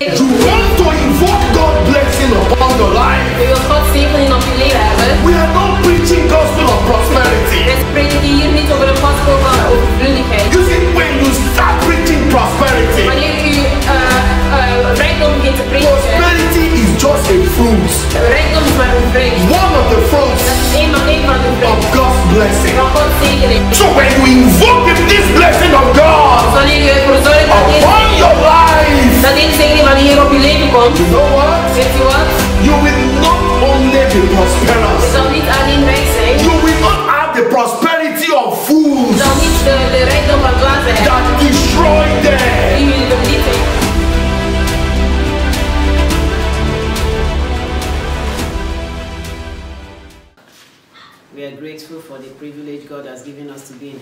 You want to invoke God's blessing upon your life. Wilt God zegening op je leven hebben. We are not preaching gospel of prosperity. We spreken hier niet over the gospel van overvloedigheid. You see, when you start preaching prosperity, Wanneer u uh, uh, begint te prediken, prosperity is just a fruit. rijkdom is maar. One of the fruits Dat is een van, een van de of God's blessing. van Gods zegening. So when you invoke deze zegening van de Heer op je leven komt, you know what? weet u wat?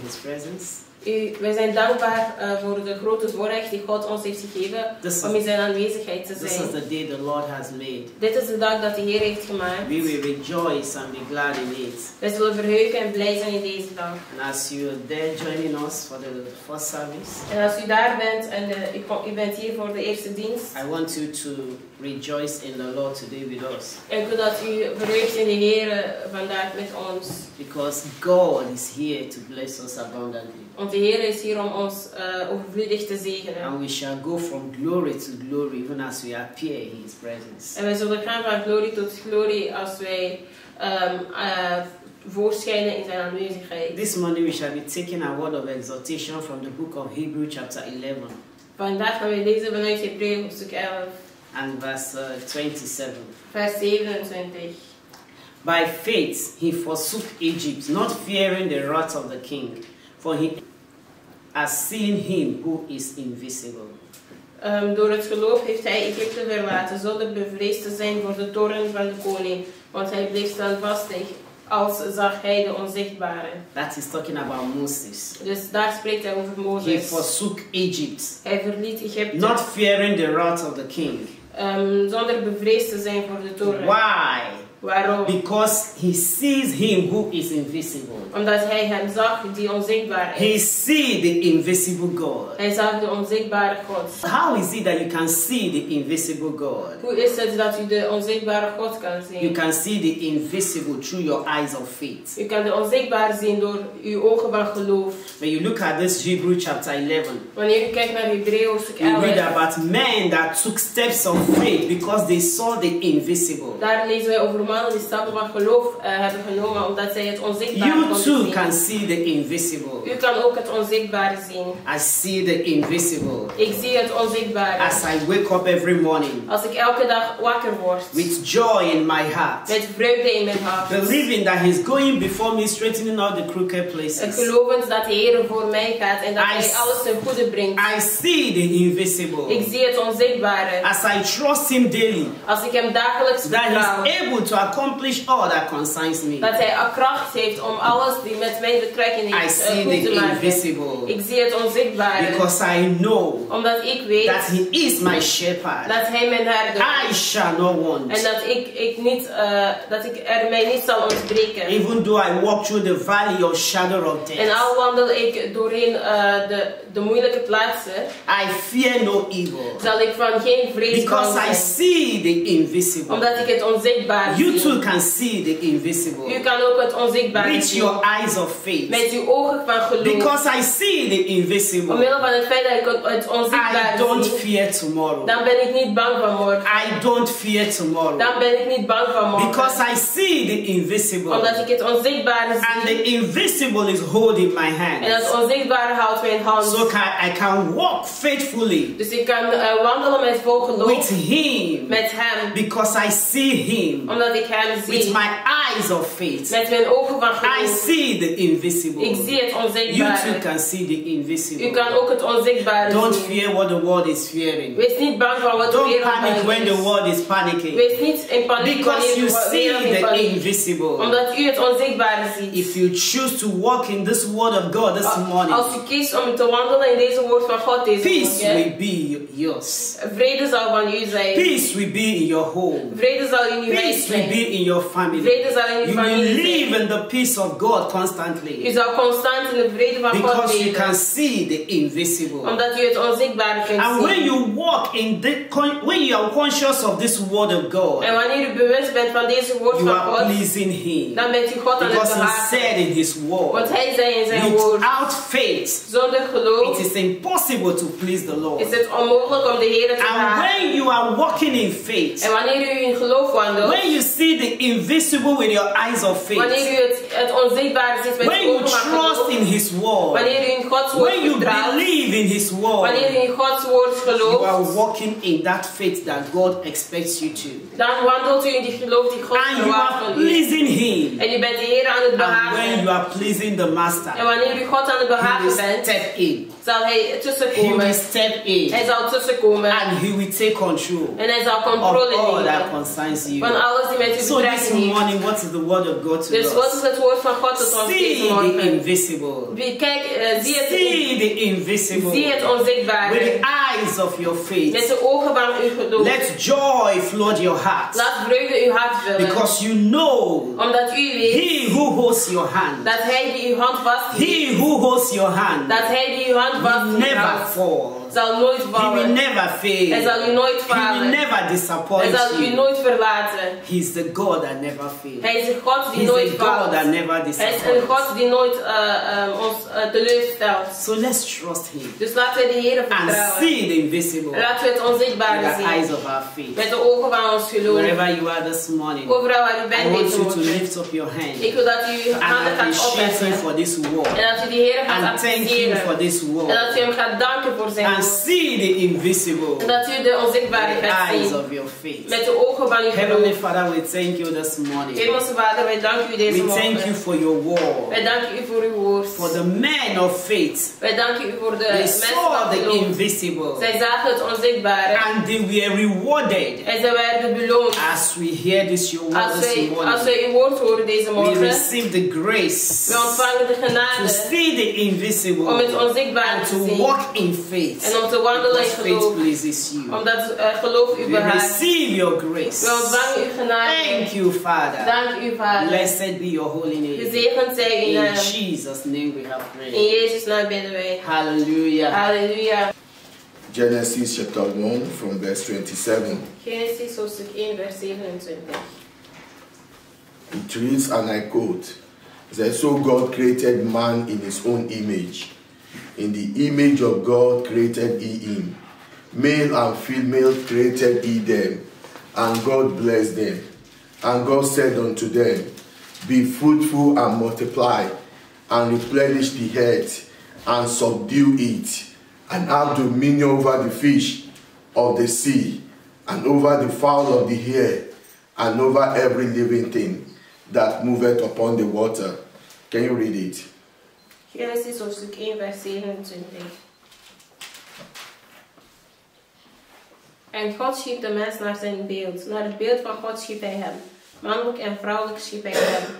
His presence. U, wij zijn dankbaar uh, voor de grote voorrecht die God ons heeft gegeven This om in zijn aanwezigheid te This is zijn. the day the Lord has made. Dit is de dag dat de Heer heeft gemaakt. We will rejoice and be glad in it. Wij zullen verheugen en blij zijn in deze dag. And as you are there joining us for the first service, En als u daar bent en uh, u, u bent hier voor de eerste dienst, I want you to rejoice in the Lord today with us. ik wil dat u verheugt in de Heer vandaag met ons. Because God is here to bless us abundantly. Want de Heer is hier om ons uh, overvloedig te zegenen. And we shall go from glory to glory even as we appear in His presence. En wij zullen gaan van glorie tot glorie als wij um, uh, voorschijnen in zijn aanwezigheid. This morning we shall be taking a word of exhortation from the book of Hebrews, chapter 11, Vandaag gaan wij lezen vanuit Hebreeën hoofdstuk 11, and verse uh, 27. vers 27. By faith he forsook Egypt, not fearing the wrath of the king, for he has seen him who is invisible. Um, door het geloof heeft hij Egypte verlaten, zonder bevreesd te zijn voor de toren van de koning. Want hij bleef standvastig, als zag hij de onzichtbare. That is talking about Moses. Dus daar spreekt hij over He Mozes. forsook Egypt, Hij verliet Egypte, not fearing the wrath of the king. Um, zonder bevreesd te zijn voor de toren. Why? Waarom? Because he sees him who is invisible. Omdat hij hem zag die onzichtbaar He is. see the invisible God. Hij zag de onzichtbare God. How is it that you can see the invisible God? Hoe is het dat u de onzichtbare God kan You zien? can see the invisible through your eyes of faith. U kan de onzichtbare zien door uw ogen van geloof. When you look at this Hebrew chapter 11, Wanneer u kijkt naar Hebreeën hoofdstuk we read 11, about men that took steps of faith because they saw the invisible. daar lezen wij over mannen die stappen van geloof eh, hebben genomen omdat zij het onzichtbare You too zien. can see the invisible. U kan ook het onzichtbare zien. I see the invisible Ik zie het onzichtbare. as I wake up every morning Als ik elke dag wakker word, with joy in my heart, met vreugde in mijn hart. believing that He's going before me, straightening out the crooked places. gelovend dat de Heer voor mij gaat en dat I Hij alles ten goede brengt. I see the invisible Ik zie het onzichtbare. as I trust Him daily Als ik Hem dagelijks that vertrouw, He's able to accomplish all that concerns me. dat Hij kracht heeft om alles die met mij betrekking heeft eh, see goed te maken. invisible Ik zie het onzichtbare. because I know Omdat ik weet that He is my shepherd. dat Hij mijn herder I shall not want. En dat ik, ik, niet, eh, dat ik er mij niet zal ontbreken. Even though I walk through the valley of shadow of En death, al wandel ik doorheen eh, de, de moeilijke plaatsen, I fear no evil zal ik van geen vrees because I see the invisible. Omdat ik het onzichtbare You too can see the U invisible kan ook het onzichtbare with zien. your eyes of faith Met uw ogen van geloof. because I see the invisible. Omwille van het feit dat ik het- het I don't zie, fear tomorrow. dan ben ik niet bang van morgen. I don't fear tomorrow Dan ben ik niet bang van morgen. because I see the invisible Omdat ik het onzichtbare zie. and the invisible is holding my hand. En hand. onzichtbare houdt mijn hand. So can, I can walk faithfully Dus ik kan eh, wandelen met vol geloof. with Him met hem. because I see Him Omdat ik hem with my eyes of faith. Met mijn ogen van I see the invisible. Ik zie het You too can see the U invisible. kan ook het onzichtbare Don't zien. fear what the world is fearing. Wees niet bang van wat de Don't panic when the world is panicking. Wees niet in paniek Because you see the invisible. Omdat u het onzichtbare ziet. If you choose to walk in this word of God this Als morning, u kiest om te wandelen in deze woord van God deze peace morgen, will be yours. Vrede zal van u zijn. Peace will be in your home. Vrede zal in uw huis Peace will be in your family. Vrede zal in uw You will live in the peace of God U constantly zal constant in de vrede van God because you can see the invisible. Omdat u het onzichtbare kunt And when you walk in the when you are conscious of this word of God, En wanneer u bewust bent van deze woord you van are God, pleasing Him dan bent u God aan het because He said in His Want word, hij zei in zijn woord, without faith, zonder geloof it is impossible to please the Lord. is het onmogelijk om de Heer te And behagen. when you are walking in faith, En wanneer u in geloof wandelt, when you see the invisible with your eyes of wanneer faith, u het, het onzichtbare ziet met when you trust in His word, wanneer u in Gods woord when you believe in His wanneer u word, in Gods woord you are walking in that faith that God expects you to. dan wandelt u in die geloof die God And you are pleasing Him. En u bent de Heer aan het And when you are pleasing the Master, En wanneer u God aan het He will behagen bent, step in. zal hij He will step in. Hij zal tussenkomen. And He will take control En hij zal of all that concerns you. van alles die met u So this betrekking heeft. morning, what is the word of God to Dus wat us? is het woord van God tot ons See deze the invisible. Eh, zie het, See the invisible. zie het With the eyes of your Met faith. de ogen van uw geloof. Let joy flood your heart. Laat vreugde uw hart vullen. Because you know Omdat u weet He who holds your hand, dat hij die uw hand vasthoudt, He who holds your hand, dat hij die uw hand will never fall. Zal nooit He will vallen. never fail. Hij zal u nooit He will falen. never Hij disappoint zal u nooit verlaten. He's the God that never fails. Hij is een God die nooit the God faalt. that never Hij is een disappoints. God die nooit eh, eh, ons eh, teleurstelt. So let's trust Him Dus laten we de Heer and vertrouwen. see the invisible En laten we het with onzichtbare the eyes zien. of our faith. Met de ogen van ons geloof. Wherever you are this morning, Overal waar u I bent want deze you to morgen. lift up your hand Ik wil dat u uw and handen gaat opheffen. for this word En dat u de Heer gaat and thank Him for appreciëren. this En word dat u hem gaat danken voor zijn woord. see the invisible dat u de onzichtbare with the gaat eyes zien. of your faith. Met de ogen van uw Heavenly geloof. Father, we thank you this morning. Hemelse Vader, wij danken u deze We thank you morgen. for your word, Wij danken u voor uw woord. for the men of faith. Wij danken u voor de They mensen saw van the geloof. invisible Zij zagen het onzichtbare. and they were rewarded En zij werden beloond. As we hear this your word Als this wij, als morning. wij uw woord horen deze We receive the grace We ontvangen de to see the invisible Om het onzichtbare and te to walk in faith. En om te wandelen in Because faith pleases you. Omdat eh, geloof u We behaagt. receive your grace. We ontvangen uw genade. Thank you, Father. Dank u, Vader. Blessed be your holy name. Gezegend zij uw In. Jesus' name we have prayed. In. Jezus' naam bidden wij. Hallelujah. Halleluja. Genesis chapter 1 from verse 27. Genesis hoofdstuk 1 vers 27. It reads, and I quote, that so God created man in his own image. In the image of God created he him. Male and female created he them. And God blessed them. And God said unto them, Be fruitful and multiply, and replenish the earth, and subdue it, and have dominion over the fish of the sea, and over the fowl of the air, and over every living thing that moveth upon the water. Can you read it? Genesis hoofdstuk 1 vers 27. En God schiep de mens naar zijn beeld. Naar het beeld van God schiep hij hem. Mannelijk en vrouwelijk schiep hij hem.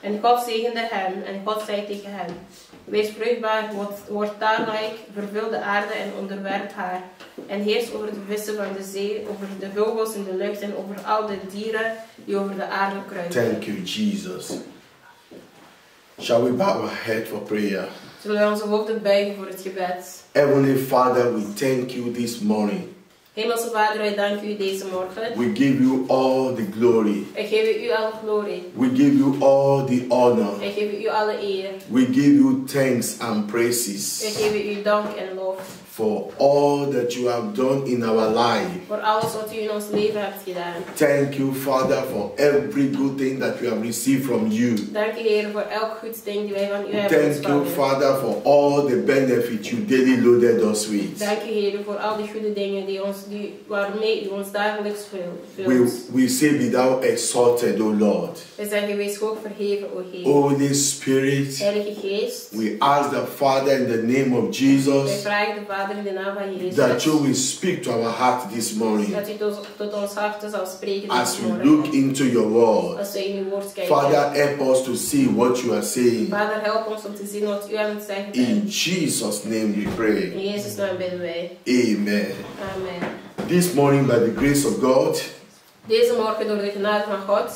En God zegende hem. En God zei tegen hem. Wees vruchtbaar, word, taalrijk, vervul de aarde en onderwerp haar. En heers over de vissen van de zee, over de vogels in de lucht en over al de dieren die over de aarde kruipen. Thank you, Jesus. Shall we bow our head for prayer? Zullen we onze hoofden buigen voor het gebed? Heavenly Father, we thank you this morning. Hemelse Vader, wij danken u deze morgen. We give you all the glory. Wij geven u alle glorie. We give you all the honor. Wij geven u alle eer. We give you thanks and Wij praises geven u dank en lof. For all that you have done in our life. Voor alles wat u in ons leven hebt gedaan. Thank you, Father, for every good thing that we have received from you. Dank u Heer voor elk goed ding die wij van u hebben ontvangen. Thank you. Father, for all the benefits you daily loaded us with. Dank u Heer voor al die goede dingen die ons, die, waarmee u ons dagelijks vult. We, we say, Be thou exalted, O Lord. We zeggen, wees hoog verheven, o Heer. Holy Spirit, Heilige Geest, we ask the Father in the name of Jesus vragen de Vader Vader, in de naam van Jezus. that you will speak to our heart this morning Dat u tot, tot ons hart zal spreken as we look into your word. Als we in uw woord kijken. Father, help us to see what you are saying. Vader, help ons om te zien wat u aan In. Jesus' name we pray. In Jezus' naam. Amen. Amen. This morning, by the grace of God, Deze morgen door de genade van God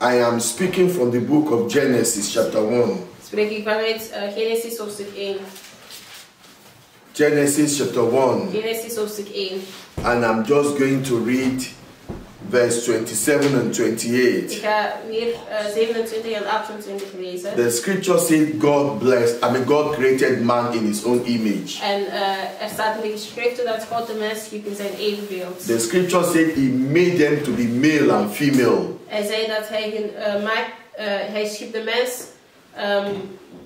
I am speaking from the book of Genesis, chapter 1. spreek ik vanuit Genesis hoofdstuk 1. Genesis, chapter 1. Genesis hoofdstuk 1. And I'm just going to read verse 27 and 28. Ik 28. ga weer eh, 27 en 28 lezen. The scripture says God blessed, I mean, God created man in his own image. En eh, er staat in de geschriften dat God de mens schiep in zijn evenbeeld. The scripture said he made them to be male and female. Hij zei dat hij, maakt, eh, hij schiep de mens ehm,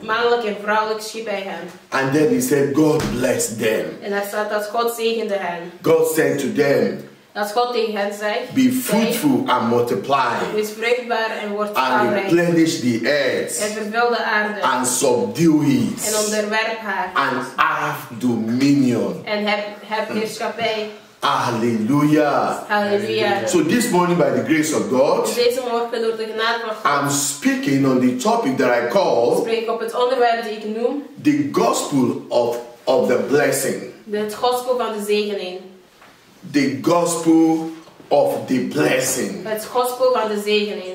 mannelijk en vrouwelijk schiep hij hem. And then he said, God blessed them. En daar staat dat God zegende hen. God said to them, Dat God tegen hen zei, Be fruitful and multiply wees vruchtbaar en word and talrijk. replenish the En earth vervul de aarde and subdue en it onderwerp haar. and have dominion. En heb, heb heerschappij. Hallelujah. Hallelujah. So this morning, by the grace of God, Dus deze morgen door de genade van God I'm speaking on the topic that I call spreek ik op het onderwerp dat ik noem the gospel of, of the blessing. het gospel van de zegening. The gospel of the blessing. Het gospel van de zegening.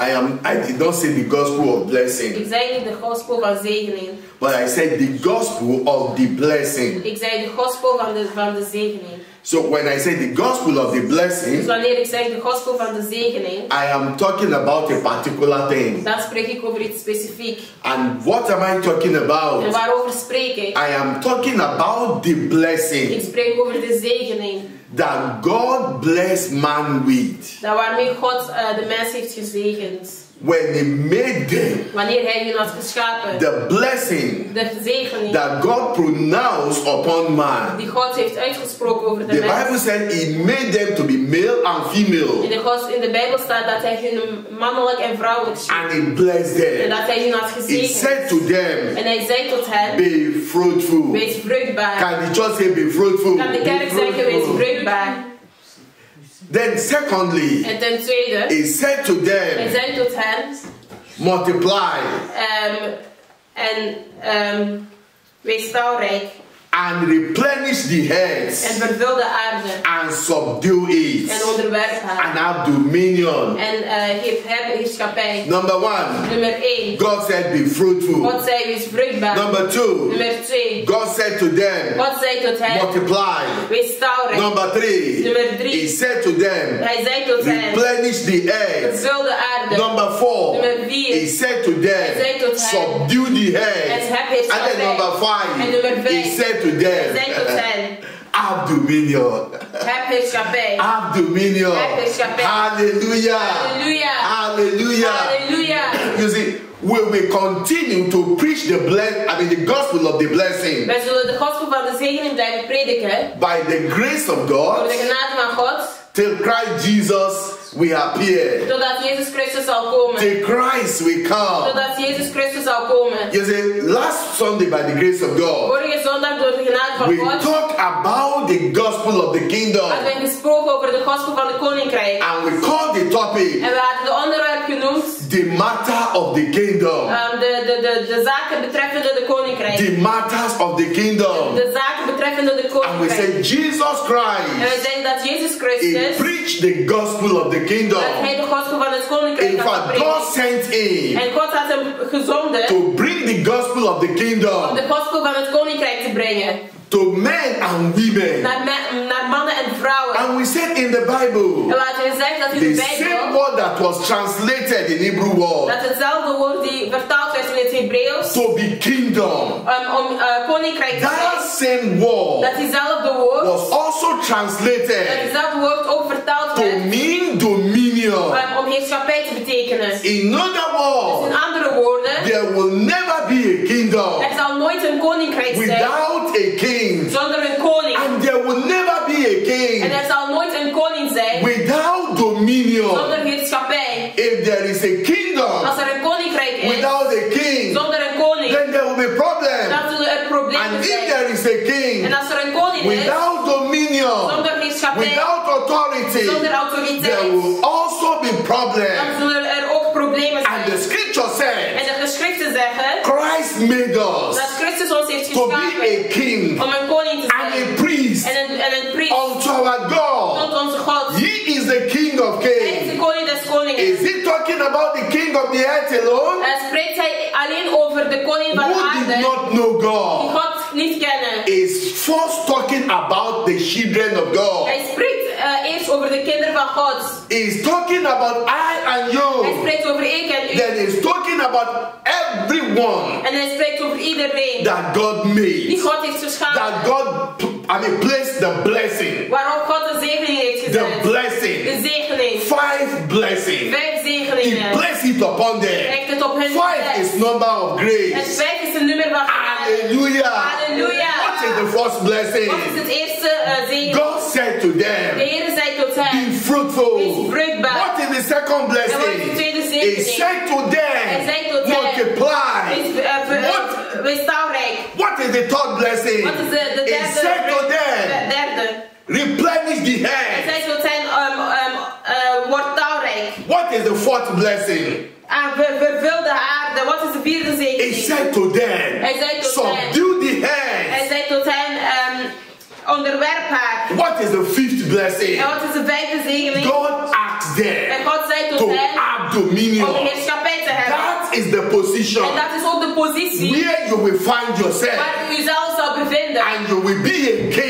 I am I did not say the gospel of blessing, niet de gospel van zegening. but I said the gospel of the blessing. Zei de gospel van de, van de zegening. So when I say the gospel of the Dus blessing, wanneer ik zeg de gospel van de zegening, I am talking about a particular thing. dan spreek ik over iets specifiek. And what am I talking about? En waarover spreek ik? I am talking about the blessing. Ik spreek over de zegening. that God bless man with Dat waarmee God eh, de mens heeft gezegend. When He made them. Wanneer hij hun had geschapen. The blessing De zegening that God pronounced upon man. die God heeft uitgesproken over de The Bible said He made them to be male and In female, de, God, in de Bijbel staat dat hij hun mannelijk en vrouwelijk schiep. and He blessed En them. dat hij hun had He said to them, En hij zei tot hen, Be fruitful. wees vruchtbaar. Can the church say, Be fruitful? Kan de kerk zeggen, wees vruchtbaar. Then, secondly, En ten tweede, He said to hij them, zei tot hen, Multiply. Um, ehm, en ehm, um, wees talrijk and replenish the en heads vervul de aarde and subdue en it onderwerp haar. and have dominion. En eh geef heerschappij. Number one, Nummer 1. God said, Be fruitful. God zei, wees vruchtbaar. Number two, Nummer 2. God said to them, God zei tot hen, Multiply. wees talrijk. Number three, Nummer drie. He said to them, Hij zei tot hen, Replenish the earth. vervul de aarde. Number four, Nummer vier. He said to Hij zei them, tot hen, Subdue the en earth. And then number En nummer five, He vijf. Said to Hij zei tot them, Have dominion. Have dominion. Heb heerschappij. Hallelujah. Hallelujah. You see, we will continue to preach the bless, I mean the gospel of the blessing Wij zullen de gospel van de zegening blijven prediken. by the grace of Door God de genade van God. till Christ Jesus will appear. Totdat Jezus Christus zal komen. Till Christ will come. Totdat Jezus Christus zal komen. You see, last Sunday by the grace of God, Vorige zondag door de genade van we God. talked about the gospel of the kingdom hadden we gesproken over de gospel van het koninkrijk. and we called the topic En we hadden de onderwerp genoemd. the matter of the kingdom. ehm, de, de, de, de zaken betreffende de koninkrijk. The matters of the kingdom. De zaken betreffende de koninkrijk. And we said Jesus En Christ, we zeiden dat Jezus He Christus. preached the gospel of the kingdom. Hij de gospel van het koninkrijk In fact, God sent him En God had hem gezonden to bring the gospel of the om kingdom de gospel van het koninkrijk te brengen. To men and women. Naar, mannen en vrouwen. And we said in the Bible, En we dat in the same word that was translated in Hebrew word Dat hetzelfde woord die vertaald werd in het Hebreeuws. to be kingdom. um, om eh, koninkrijk te That same word Dat diezelfde woord. was also Dat translated diezelfde woord ook vertaald to mean dominion. um, om heerschappij te betekenen. In other In words, andere woorden. there will never be a kingdom Er zal nooit een koninkrijk zijn. Koning is, without dominion, without authority, there will also be problems. zullen ook problemen And the scripture says de geschriften zeggen Christ made us dat Christus ons heeft to be a king om een koning te and a priest En een, en een priest unto our God. tot onze God. He is the King of kings. Is he talking about the King of the earth alone? En spreekt hij alleen over de koning van de Who did not know God? God niet kennen. Is first talking about the children of God. Hij spreekt eh, eerst over de kinderen van God. Is talking about I and Hij you. spreekt over ik en u. Then is talking about everyone En hij spreekt over iedereen that God made. die God heeft That. God, I mean, placed the blessing. Waarop God een zegening heeft The gezet. De blessing. zegening. Five blessings. Vijf He zegeningen. placed it upon Hij them. heeft het op hen Five is number of En grace. vijf is een nummer van. Hallelujah. Halleluja. What is the first blessing? Wat is het eerste eh, zegen? God said to De them, Heer zei tot Be fruitful. Wees vruchtbaar. What is the second En wat is de blessing? He said to Hij zei them, tot hen. Multiply. Wees, ver- What, wees talrijk. what is the third blessing? Wat is de, de He said to de them, derde. Replenish the Hij hand. zei tot hen, um, um, uh, word talrijk. What is the fourth blessing? En ver- vervul de aarde. Wat is de vierde He zegening? said to them, Hij zei tot. Subdue the Hij hand. zei tot hen, um, onderwerp haar. What is the fifth blessing? En wat is de vijfde zegening? God asked En them God zei tot to hen have om dominion. heerschappij te hebben. That is the position En dat is ook de positie where you will find yourself waar u uzelf zal bevinden. and you will be a king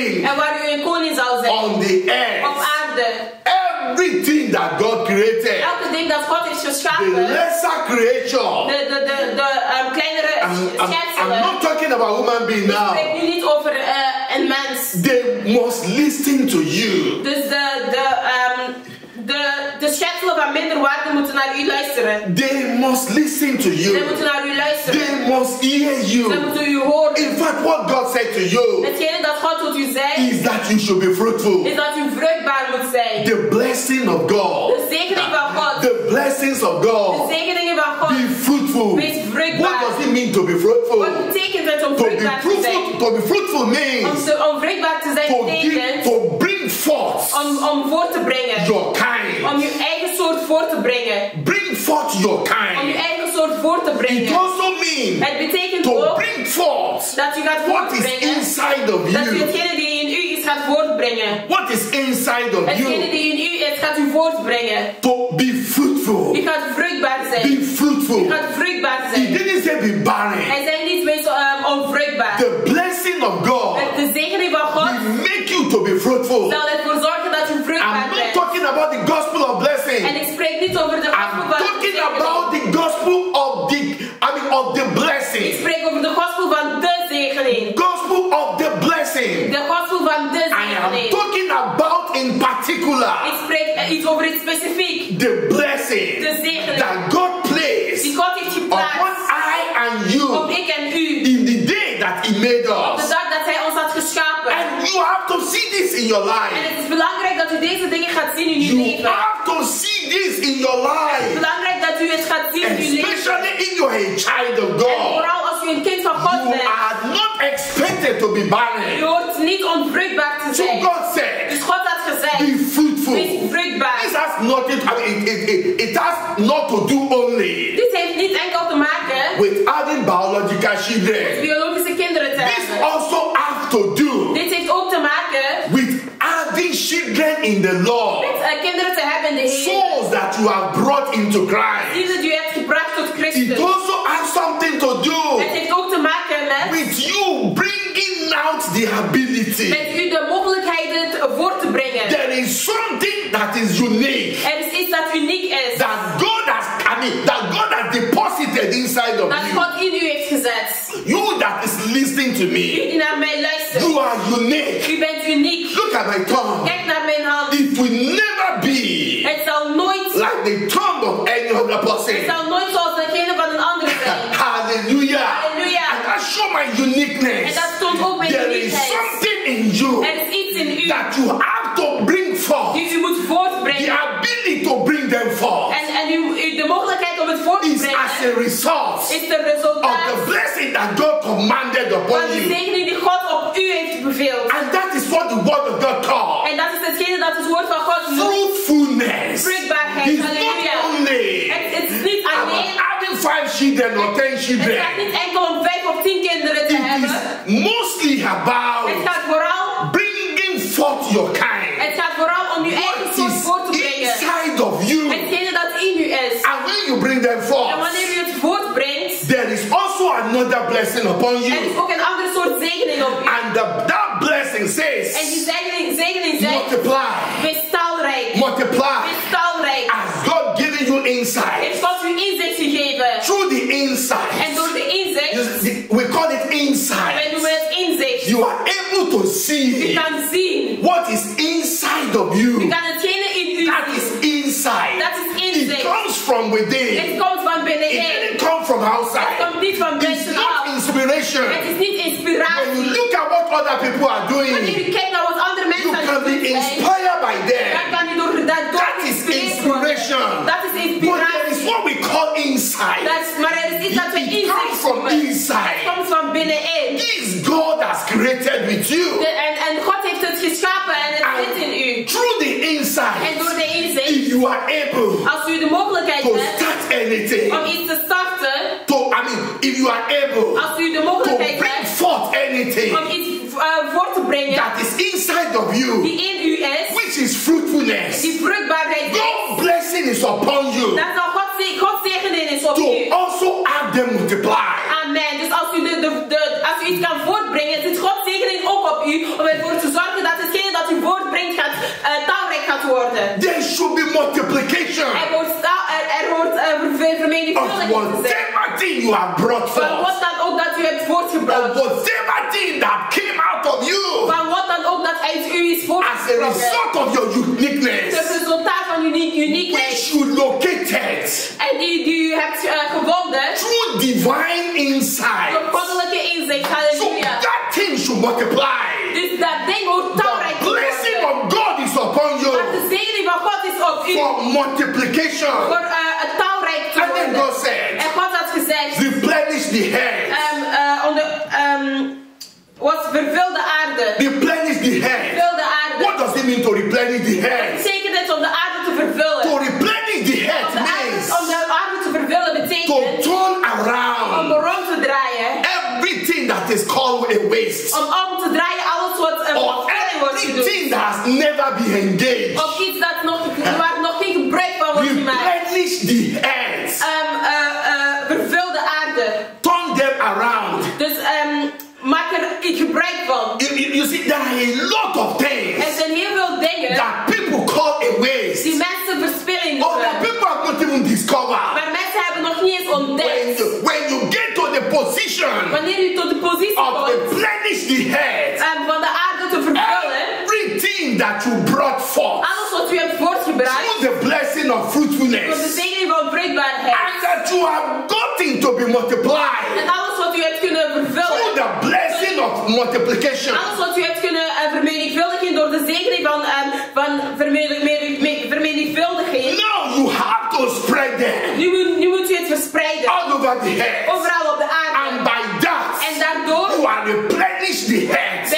the lesser creation. De, de, de, de um, kleinere I'm, I'm, not talking about human being Ik now. spreek nu niet over eh, een mens. They must listen to you. Dus de, de, um, de, de schepselen van minder waarde moeten naar u luisteren. They must listen to you. Ze moeten naar u luisteren. They must hear you. Ze moeten u horen. In fact, what God said to you Hetgene dat God tot u zei, is that you should be fruitful. is dat u vruchtbaar moet zijn. The blessing of God. Blessings of God. zegeningen van God. Be fruitful. What does it mean to be fruitful? Wat betekent het om To be fruitful, to be fruitful means om vruchtbaar to, to bring forth om, om voor te brengen. your kind. Om je eigen soort voor te brengen. Bring forth your Om je kind. eigen soort voor te It also means Het betekent to ook bring forth dat u gaat what is inside of Dat you. hetgene die in u is gaat voortbrengen. What is inside of Hetgene you? die in u is gaat u voortbrengen. To be fruitful. U gaat vruchtbaar zijn. Be fruitful. U gaat vruchtbaar He didn't say be barren. Hij zei niet wees um, onvruchtbaar. The blessing of God de zegening van God will make you to be fruitful. zal ervoor zorgen dat u vruchtbaar I'm not talking about the gospel of En blessing. ik spreek niet over de I'm gospel van de talking about the gospel of the I mean of the blessing. Ik spreek over de gospel van de zegening. Gospel of the blessing. De gospel van de I am zegening. talking about in particular Ik spreek eh, iets over iets specifiek. the blessing De that God placed Die God heeft upon I and op you ik en u. in the day that He made Op de us. You have to see this in your En life. het is belangrijk dat u deze dingen gaat zien in uw You leven. have to see this in your Het is life. belangrijk dat u het gaat zien in uw leven. Especially if you're a child of En God. vooral als u een kind van God You are not expected to be U barren. hoort niet onvruchtbaar te So zijn. God said, Dus God had gezegd, be fruitful. wees vruchtbaar. This has nothing, I mean, it, it, it, it has not to do only Dit heeft niet enkel te maken with having biological children. biologische Dit heeft ook te maken with having children in the Lord. met eh, kinderen te hebben in de Heer. Souls that you have brought into Christ. Die dat u hebt gebracht tot It also has something to do Het heeft ook te maken met, with you bringing out the ability. met u de mogelijkheden voor te brengen. There is something that is unique Er is iets dat uniek is. that God has, I mean, that God has deposited inside of Dat you. God in u heeft gezet. You that is listening to me, will never be Het zal nooit, like the tongue of any other het person. zal nooit zoals degene van een ander zijn. Hallelujah. Hallelujah. And I show my uniqueness. En dat toont ook mijn There is uniekheid. something in you Er is iets in u that you have to bring forth. die u moet The voortbrengen. ability to bring them forth En, en u, de mogelijkheid om het voort te is as a result is de of the blessing that God commanded van upon de you. zegening die God op u heeft beveeld. And that is what the word of God calls En dat is hetgene dat het woord van God noemt. It's halleluja. not only Het, het is niet about alleen. having five children or ten Het children. gaat niet enkel om vijf of tien kinderen te It hebben. is mostly Het about gaat vooral, bringing forth your kind. het gaat vooral om uw eigen soort voort te brengen. inside of you. Hetgene dat in u is. And when you bring them En forth, wanneer u het voortbrengt, there is also another blessing upon er is you. ook een andere soort zegening op u. And the, that blessing En die says, zegening, zegening zegt, multiply, you insight? Heeft God u inzicht gegeven. Through the En insight, door de inzicht, we call it wij insight. noemen het inzicht. You are able to U see kan zien. what is inside of U you. kan hetgene in u That is insight. Dat is It comes from within. Het komt van It binnenin. didn't come from Het outside. komt niet van It's buitenaf. not inspiration. Het is niet When you look at what other people are Wanneer doing, u kijkt naar wat andere you mensen aan can be inspired by them. Kan u door dat door That is inspiration. Dat is But there is what we call inside. That's er is dat we It comes from inside. Het komt van binnenin. This God has created with you. De- en, en God heeft het geschapen en het zit in u. And through the En insight, door de if you are able als u de mogelijkheid to start anything, om iets te starten, to I mean, if you are able als u to bring forth anything om iets uh, voor te brengen that is inside of you, die in u which is fruitfulness, God's blessing is upon you talrijk worden. There should be multiplication Er sta- er, er wordt uh, of vermenigvuldiging te zijn. whatever thing you have brought Van forth, wat dan ook dat u hebt of voortgebracht. whatever thing that came out of you Van wat dan ook dat uit u is as a result of your uniqueness. Het uniqueness. resultaat van uw uniek- We uniekheid. should locate it En die, die u hebt uh, gevonden. through divine insight. Door goddelijke inzicht. So Halleluja. that thing should multiply. Dus dat ding talrijk The upon you de zegening van God is op u. for multiplication. Voor uh, het talrijk te And worden. God said, En God had gezegd. replenish the head. Um, uh, onder, um, wat vervul de aarde. Replenish the head. Vervul de aarde. What does it mean to replenish the head? betekent het om de aarde te vervullen? To replenish the head Om de aarde, means om de aarde te vervullen to betekent turn om around rond te draaien. everything that is called a waste Om om te draaien alles wat een or vervulling wordt gedaan. anything that has never been engaged. Of nog, waar nog geen gebruik van wordt gemaakt. Replenish the heads. Um, uh, uh, vervul de aarde. Turn them around. Dus um, maak er gebruik van. You, you, you see, there are a lot of Er things zijn heel veel dingen that people call a waste. die mensen verspilling Or that people have not even discovered. Maar mensen hebben nog niet eens When you, when you get to the position Wanneer u tot de positie of komt replenish the head, um, van de aarde te vervullen, that you brought forth. Alles wat u hebt voortgebracht, through the blessing of door de fruitfulness, zegening van vruchtbaarheid, and that you have gotten to be multiplied. En alles wat u hebt kunnen through vervullen, the blessing of multiplication. alles wat u hebt kunnen uh, vermenigvuldigen door de zegening van, um, van vermenig- me- me- vermenigvuldiging, Now you have to spread them. Nu, nu moet u het verspreiden. all over the head, Overal op de and aarde. by that En daardoor you are replenish the head.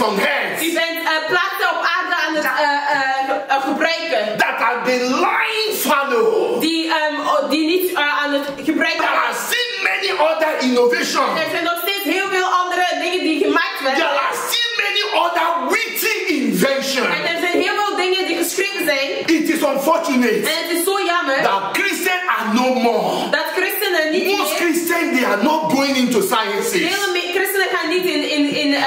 On U heads bent uh, plaatsen op aarde aan het uh, uh, uh, gebruiken. that have been lying fallow. Die, um, die niet uh, aan het gebruiken There are zijn. still many other innovations. Er zijn nog steeds heel veel andere dingen die gemaakt There werden. are still many other witty inventions. En er zijn heel veel dingen die geschreven zijn. It is unfortunate En het is zo jammer that Christians are no more. dat christenen niet Most meer... Christians they are not going into sciences. Hele me- christenen gaan niet in, in, in uh,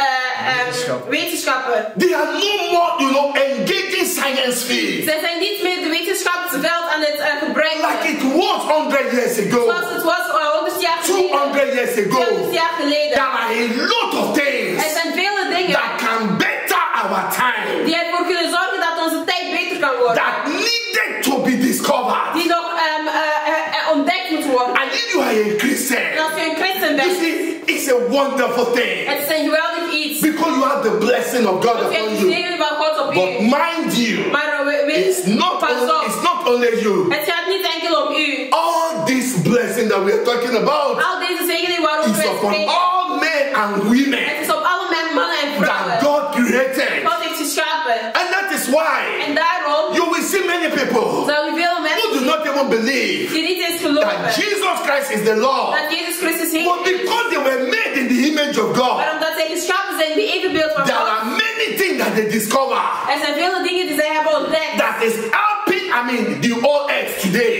um, wetenschappen. They are no more, you know, engaging science field Zij zijn niet meer de wetenschapsveld aan het uh, gebruiken. like it was 100 years ago, Zoals het was uh, 100 jaar geleden. 200 years ago. 200 jaar geleden. There are a lot of Er things zijn vele dingen that can better our time die ervoor kunnen zorgen dat onze tijd beter kan worden. that needed to be discovered. Die nog um, uh, ontdekt moeten worden. And if you are a Christian, En als je een christen you bent, see, it's a wonderful thing het is een geweldig iets. have the blessing of God upon you. But mind you, it's not, only, it's not only you. All this blessing that we are talking about is upon all men and women that God created. And that is why you will see many people zal u veel who mensen do not even believe die niet eens that Jesus Christ is the Lord. dat Jezus Christus Heer But because they were made in the image of God, Maar omdat zij geschapen zijn in de there are many things that they discover er zijn vele dingen die zij hebben ontdekt that is helping, I mean, the whole earth today.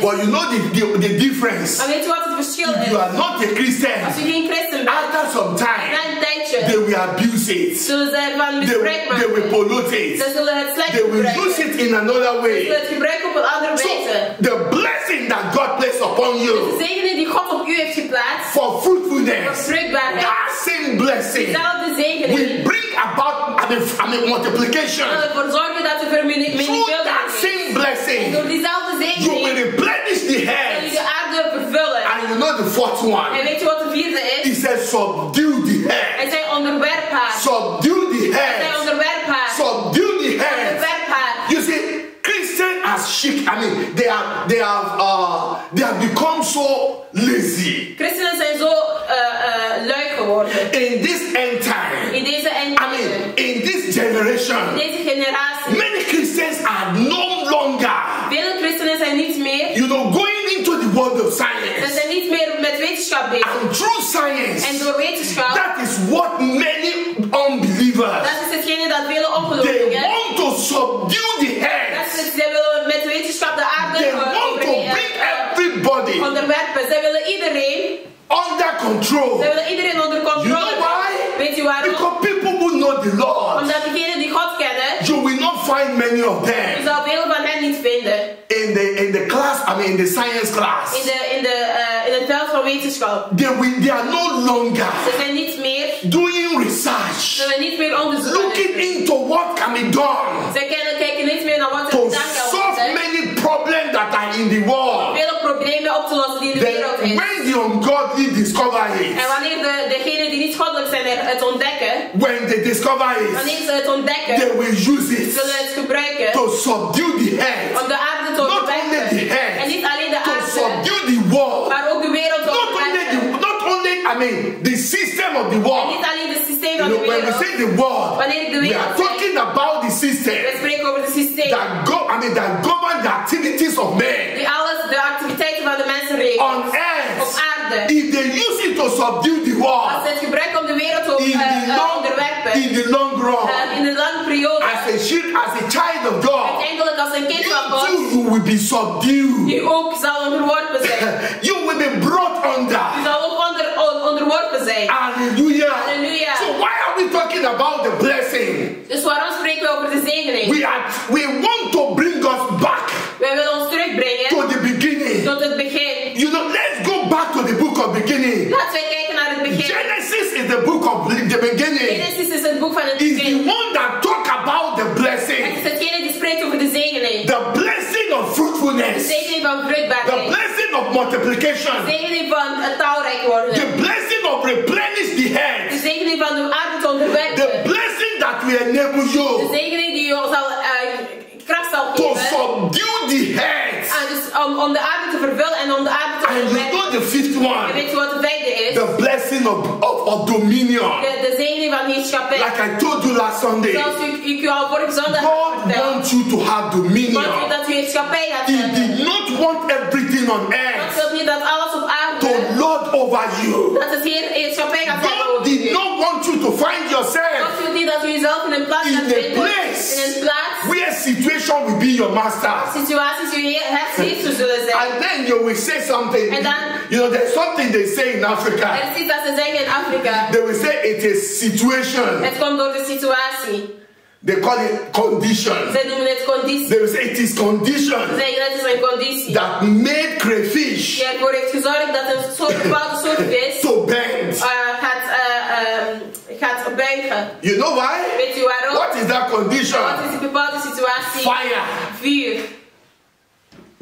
Die de hele aarde vandaag aan het helpen is. But you know the, the, the difference. Weet je wat het verschil If you are not a Christian, Als je geen after some time, they will abuse it. van They, they will pollute it. They will use it in another way. zullen het gebruiken op een andere So the blessing that God placed upon you zegening die God op u heeft geplaatst, for fruitfulness, that same blessing will bring about I mean, I mean multiplication. zal ervoor zorgen dat we Through that same blessing, you will zegening replenish the head. de aarde vervullen. And you know the fourth En one. weet je wat de vierde He is? says, subdue the Hij head. zei onderwerp haar. Subdue the Hij zei head. onderwerp haar. Subdue the head. Onderwerp haar. You see, Christian as chic. I mean, they have they have uh they have become so lazy Christenen zijn zo eh, eh, lui geworden. in this end time. In deze I eindtijd. mean, in this generation, Deze generatie. many Christians are no Ze science zijn niet meer met wetenschap bezig. and through En science. door wetenschap. That is what many unbelievers Dat is hetgene dat vele they ongelovigen. want to subdue the Dat head. is, zij willen met wetenschap de aarde They want to bring everybody onderwerpen. Zij willen iedereen. under control. Zij willen iedereen onder You controle. know why? Weet je waarom? Because people who know the Lord, Omdat degenen die God kennen, you will not find many of them Mean, in the science class. In, de, in, de, eh, in het veld van wetenschap. They will. They are no longer Ze zijn niet meer, doing research, ze zijn niet meer onderzoek. looking into what can be done Zij kennen, kijken niet meer naar wat er to gedaan kan solve many problems that are in the world. Vele problemen op te lossen die in de wereld is. when the ungodly discover En it, wanneer de, degenen die niet goddelijk zijn het ontdekken, when they discover it, wanneer ze het ontdekken, they will use zullen it het gebruiken to subdue the head, om de aarde te Not only onderwerpen. the head, En niet alleen de to subdue the world. maar ook de wereld te Not only the, not only I mean the system of the world. niet alleen het systeem You know, when we say the world, Wanneer ik de we are talking about the system spreken over het systeem that go I mean that govern the activities of men die alles, de activiteiten van de mensen regelt. on earth. Aarde. If they use it to subdue the world ze het gebruiken om de wereld te in the eh, long onderwerpen, in the long run, eh, in een lange periode, as a child, as a child of God, uiteindelijk als een kind van you too will be subdued. die ook zal onderworpen zijn. You will be brought under. zal ook onder, on- onderworpen zijn. Hallelujah. Hallelujah. So why are we talking about the blessing? Dus waarom spreken we over de zegening? We are we want to bring us back Wij willen ons terugbrengen to the beginning. tot het begin. You know, let's go back to the book of beginning. Laten wij kijken naar het begin. Genesis is the book of the beginning. Genesis is het boek van het Is the one that talk about the Het blessing, is hetgene die spreekt over de zegening. the blessing of De fruitfulness, zegening van the blessing of multiplication, De zegening van het taalrijk worden. the blessing of replenish the De head, zegening van de aarde te the blessing that will enable De you zegening die je zal, eh, kracht zal to subdue the head. Om, om de aarde te vervullen en om de aarde te And you know the fifth En one, weet je wat de vijfde is? the blessing of, of, of dominion. De, de zegening van heerschappij. Like I told you last Sunday, Zoals ik, ik u al vorige zondag God wants you to have Want u dominion. dat u heerschappij gaat He did not want everything on God earth wil niet dat alles op aarde, to lord over you. dat het hier heerschappij gaat God did not want you to find yourself God wil niet dat u jezelf in een plaats gaat vinden. place In een plaats, where situation will be your master. situaties uw heer- hersenheerser zullen zijn. And then you will say something. And then- You know, there's something they say in Er Africa. is iets dat ze zeggen in Afrika. They will say it is situation. Het komt door de situatie. They call it condition. Zij noemen het conditie. They will say it is Ze condition zeggen dat is een conditie. that made crayfish Die ervoor heeft gezorgd dat een soort, bepaalde soort vis to bend. Gaat. You know why? Weet u waarom? What is that Wat condition? is die bepaalde situatie? Fire. Vuur.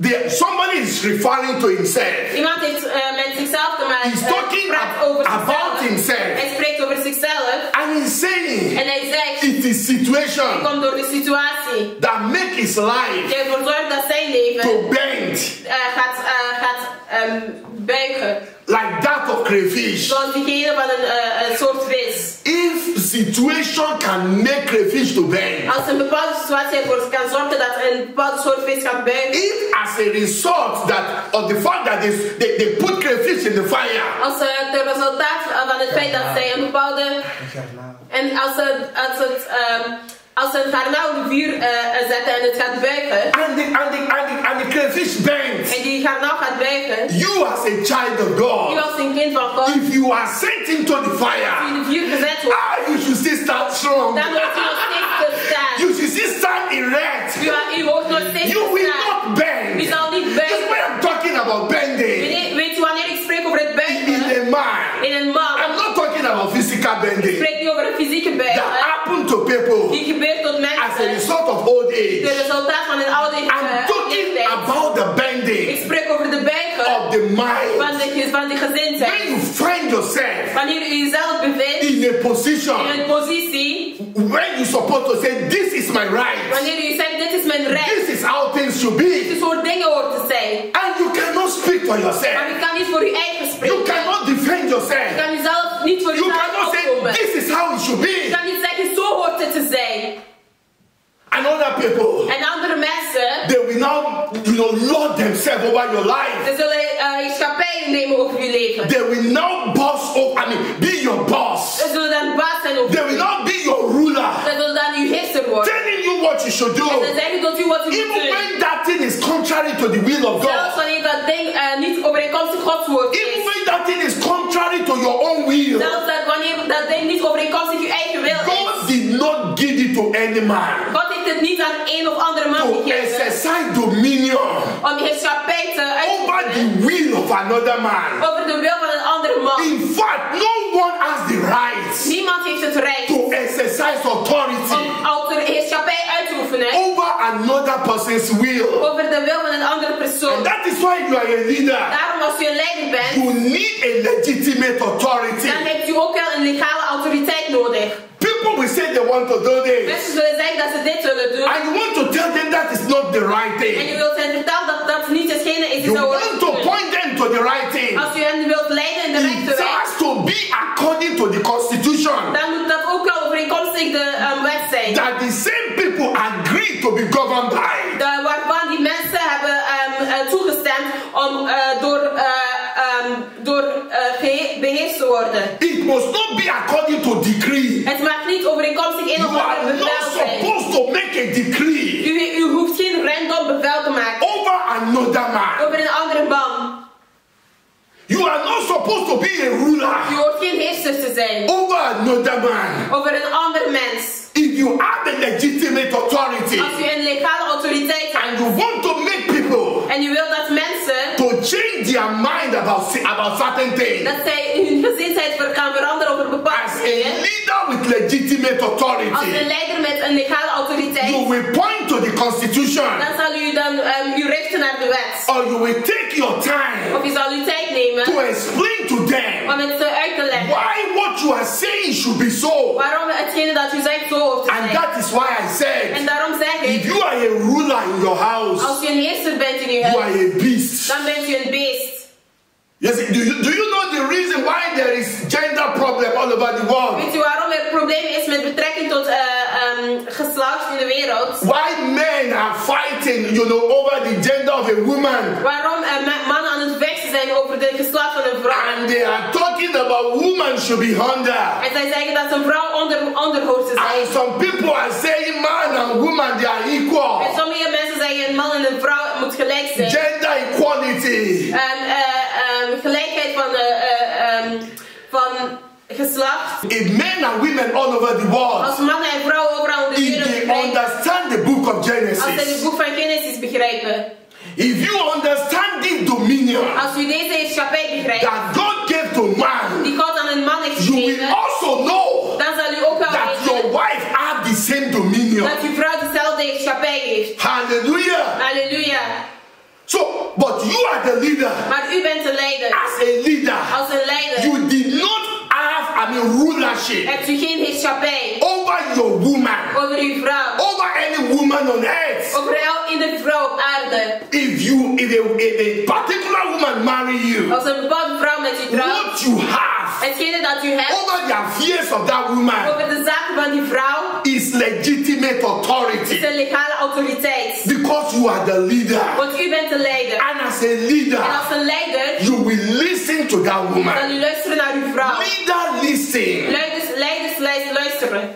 There, somebody is referring to himself. Iemand heeft eh, met zichzelf te maken. He's eh, talking praat ab- over about zichzelf. himself. Hij spreekt over zichzelf. And he's saying En hij zegt, it is het situation komt door de situatie. that make his life Die ervoor zorgt dat zijn leven to bend gaat, eh, gaat ehm, buigen. like that of crayfish. Zoals diegene van een, eh, een soort vis. If situation can make crayfish to bend, Als een bepaalde situatie ervoor kan zorgen dat een bepaalde soort vis gaat buigen. if as a result that of the fact that they, they, they put crayfish in the fire, Als het de resultaat van het feit dat zij een bepaalde... En als het, als het, ehm, als een garnaal op de vuur eh, zetten en het gaat buigen... and the, and the, and the, and the crayfish bends, En die garnaal gaat buigen... you as a child of U God, als een kind van God... if you are sent into the in fire, de vuur gezet wordt... ah, you should still stand strong. Dan u nog steeds te staan. You should still stand erect. U, u wordt nog steeds You will staan. not bend. U zal niet That's buigen. why I'm talking about bending Weet, weet u wanneer ik spreek over het in buigen? a man. In een man. I'm not talking about physical Ik bending spreek niet over een fysieke buigen. To people Die gebeurt tot as a result of old De age. resultaat van een oude I'm talking about the Ik bending spreek over de buigen of the mind. van de, van de When you find yourself Wanneer u jezelf bevindt in a in position een positie, when you're supposed to say, This is my right, wanneer u zegt dit is mijn recht, this is how things should dit be, is hoe dingen hoort te zijn. and you cannot speak for Maar yourself, u kan niet voor uw eigen you cannot defend U yourself, kan uzelf niet voor you uzelf cannot say. This is how it should U be. kan niet zeggen zo hoort het te zijn. And other people, En andere mensen, they will now, you know, lord themselves over your life. ze zullen uh, heerschappij nemen over uw leven. They will now boss up, I mean, be your boss. Ze zullen dan baas zijn over They will now be your ruler, Ze zullen dan uw heerser worden. telling you what you should do. En ze zeggen tot u wat u moet Even when that thing is contrary to the will of God. Zelfs wanneer dat ding uh, niet overeenkomstig Gods woord Even when that thing is contrary to your own will. Zelfs dat wanneer dat ding niet overeenkomstig uw eigen wil is. God did not give it to any man God heeft het niet aan een of andere man to gegeven. exercise dominion Om heerschappij te over the uitoefenen. will of another man. Over de wil van een andere man. In fact, no one has the right Niemand heeft het recht to exercise authority om heerschappij uit te oefenen. over another person's will. Over de wil van een andere persoon. And that is why you are a leader. Daarom als u een leider bent, You need a legitimate authority. dan hebt u ook wel een legale autoriteit nodig. People will say they want to do this. Mensen zullen zeggen dat ze dit willen doen. And you want to tell them that is not the right thing. En je thing. wilt hen vertellen dat dat niet hetgene is die You ze horen want to point them to the right thing. Als u hen wilt leiden in de rechte It weg, has to be according to the constitution. dan moet dat ook wel overeenkomstig de um, wet zijn. That the same people agree to be governed by. De, beheerst te worden. It must not be according to decree. Het mag niet overeenkomstig een You of are ander not bevel zijn. supposed to make a decree U, u hoeft geen random bevel te maken over another man. over een andere man. You are not supposed to be a ruler U hoort geen heerser te zijn over another man. over een ander mens. If you have a legitimate authority Als u een legale autoriteit and you want to make people en u wilt dat mensen to change their mind about, about certain things, dat zij hun gezindheid kan veranderen over bepaalde as a leader with legitimate Als authority, een leider met een legale autoriteit, you will point to the constitution dan zal u dan um, u richten naar de wet. or you will take your time Of u zal uw tijd nemen to explain to them om het ze uit te leggen. why what you are saying should be so. Waarom hetgene dat u zegt zo hoort te And zijn. that is why I En said, daarom zeg if you are a ruler in your house, als u een heerser bent in uw you are a beast. dan bent u een beest. Yes, do you, do you know the reason why there is gender problem all over the world? Weet u waarom er problemen is met betrekking tot eh, ehm, geslacht in de wereld? Why men are fighting, you know, over the gender of a woman? Waarom ma- mannen aan het vechten zijn over de geslacht van een vrouw? And they are talking about woman should be under. En zij zeggen dat een vrouw onder, onder hoort te zijn. And some people are saying man and woman they are En equal. sommige mensen zeggen een man en een vrouw moet gelijk zijn. Gender equality. En, eh, If men and women all over the world, Als mannen en vrouwen overal in de if they understand the book of Als zij het Genesis, boek van Genesis begrijpen. if you understand this dominion Als u deze heerschappij begrijpt. that God gave to man, Die God aan een man heeft you will also know Dan zal u ook wel that your wife have the same dominion. Dat uw vrouw dezelfde heerschappij heeft. Hallelujah. Halleluja. So, but you are the leader. Maar u bent de leider. As a leader, Als een leider you did not I mean, rulership hebt u geen heerschappij over your woman, over uw vrouw. over any woman on earth. Over el- iedere vrouw op aarde. If you, if a, if a particular woman marry you, Als een bepaalde vrouw met u trouwt. what you have Hetgene dat u hebt over the affairs of that woman over de zaken van die vrouw is legitimate is authority een legale autoriteit. because you are the leader. Want u bent de leider. And as a leader, En als een leider you will listen to that woman. u luisteren naar uw vrouw. Leader,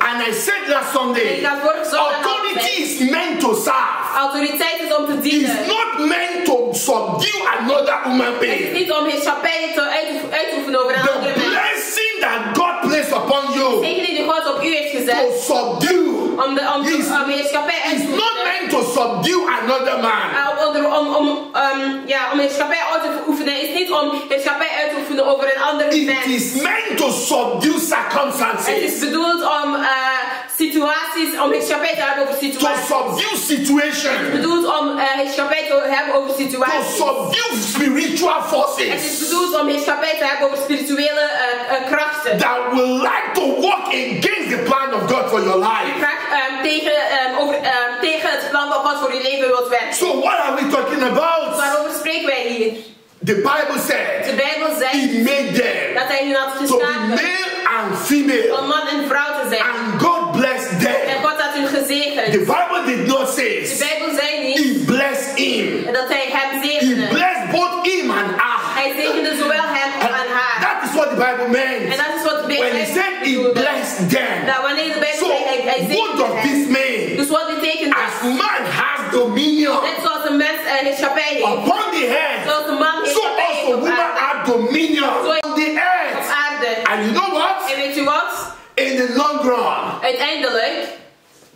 And I said last Sunday, Ik had vorige zondag al authority is meant to serve. Autoriteit is om te dienen. It's not meant to subdue another human Het is being. niet om heerschappij te uitoef- uit te oefenen over een andere The blessing that God placed upon you Tegen die God op u heeft gezet. to subdue Om, de, om, is, om heerschappij uit te not meant to subdue another man. Uh, om, om, um, ja, om heerschappij uit te oefenen is niet om heerschappij uit oefenen over een andere It mens. is meant to subdue Het is circumstances, bedoeld om uh, situaties, om heerschappij te hebben over to situaties. subdue Het is situations, bedoeld om uh, heerschappij te hebben over to subdue spiritual Het is forces bedoeld om heerschappij te hebben over spirituele uh, uh, krachten. that will like to work against the plan of God for your life. Um, tegen, um, over, um, tegen het plan wat God voor je leven wilt werken. So, what are we talking about? Waarover spreken wij hier? The Bible said. De said Bijbel He made them dat hij hun had geschapen male and female, om man en vrouw te zijn. and God blessed En them. God had hun gezegend. The Bible did not De say Bijbel zei niet He blessed him. dat hij hem He blessed both him and her. Hij zegende zowel hem en haar. That is what the Bible En meant. dat is wat de When he Bijbel said he blessed them. Dat wanneer de Bijbel So, zei hij, zegende of these hem. men, Dus wat betekent as man has dominion Net zoals een mens een upon the earth, man so also aarde. have dominion on the earth. And you know what? Weet u wat? In the long run, Uiteindelijk,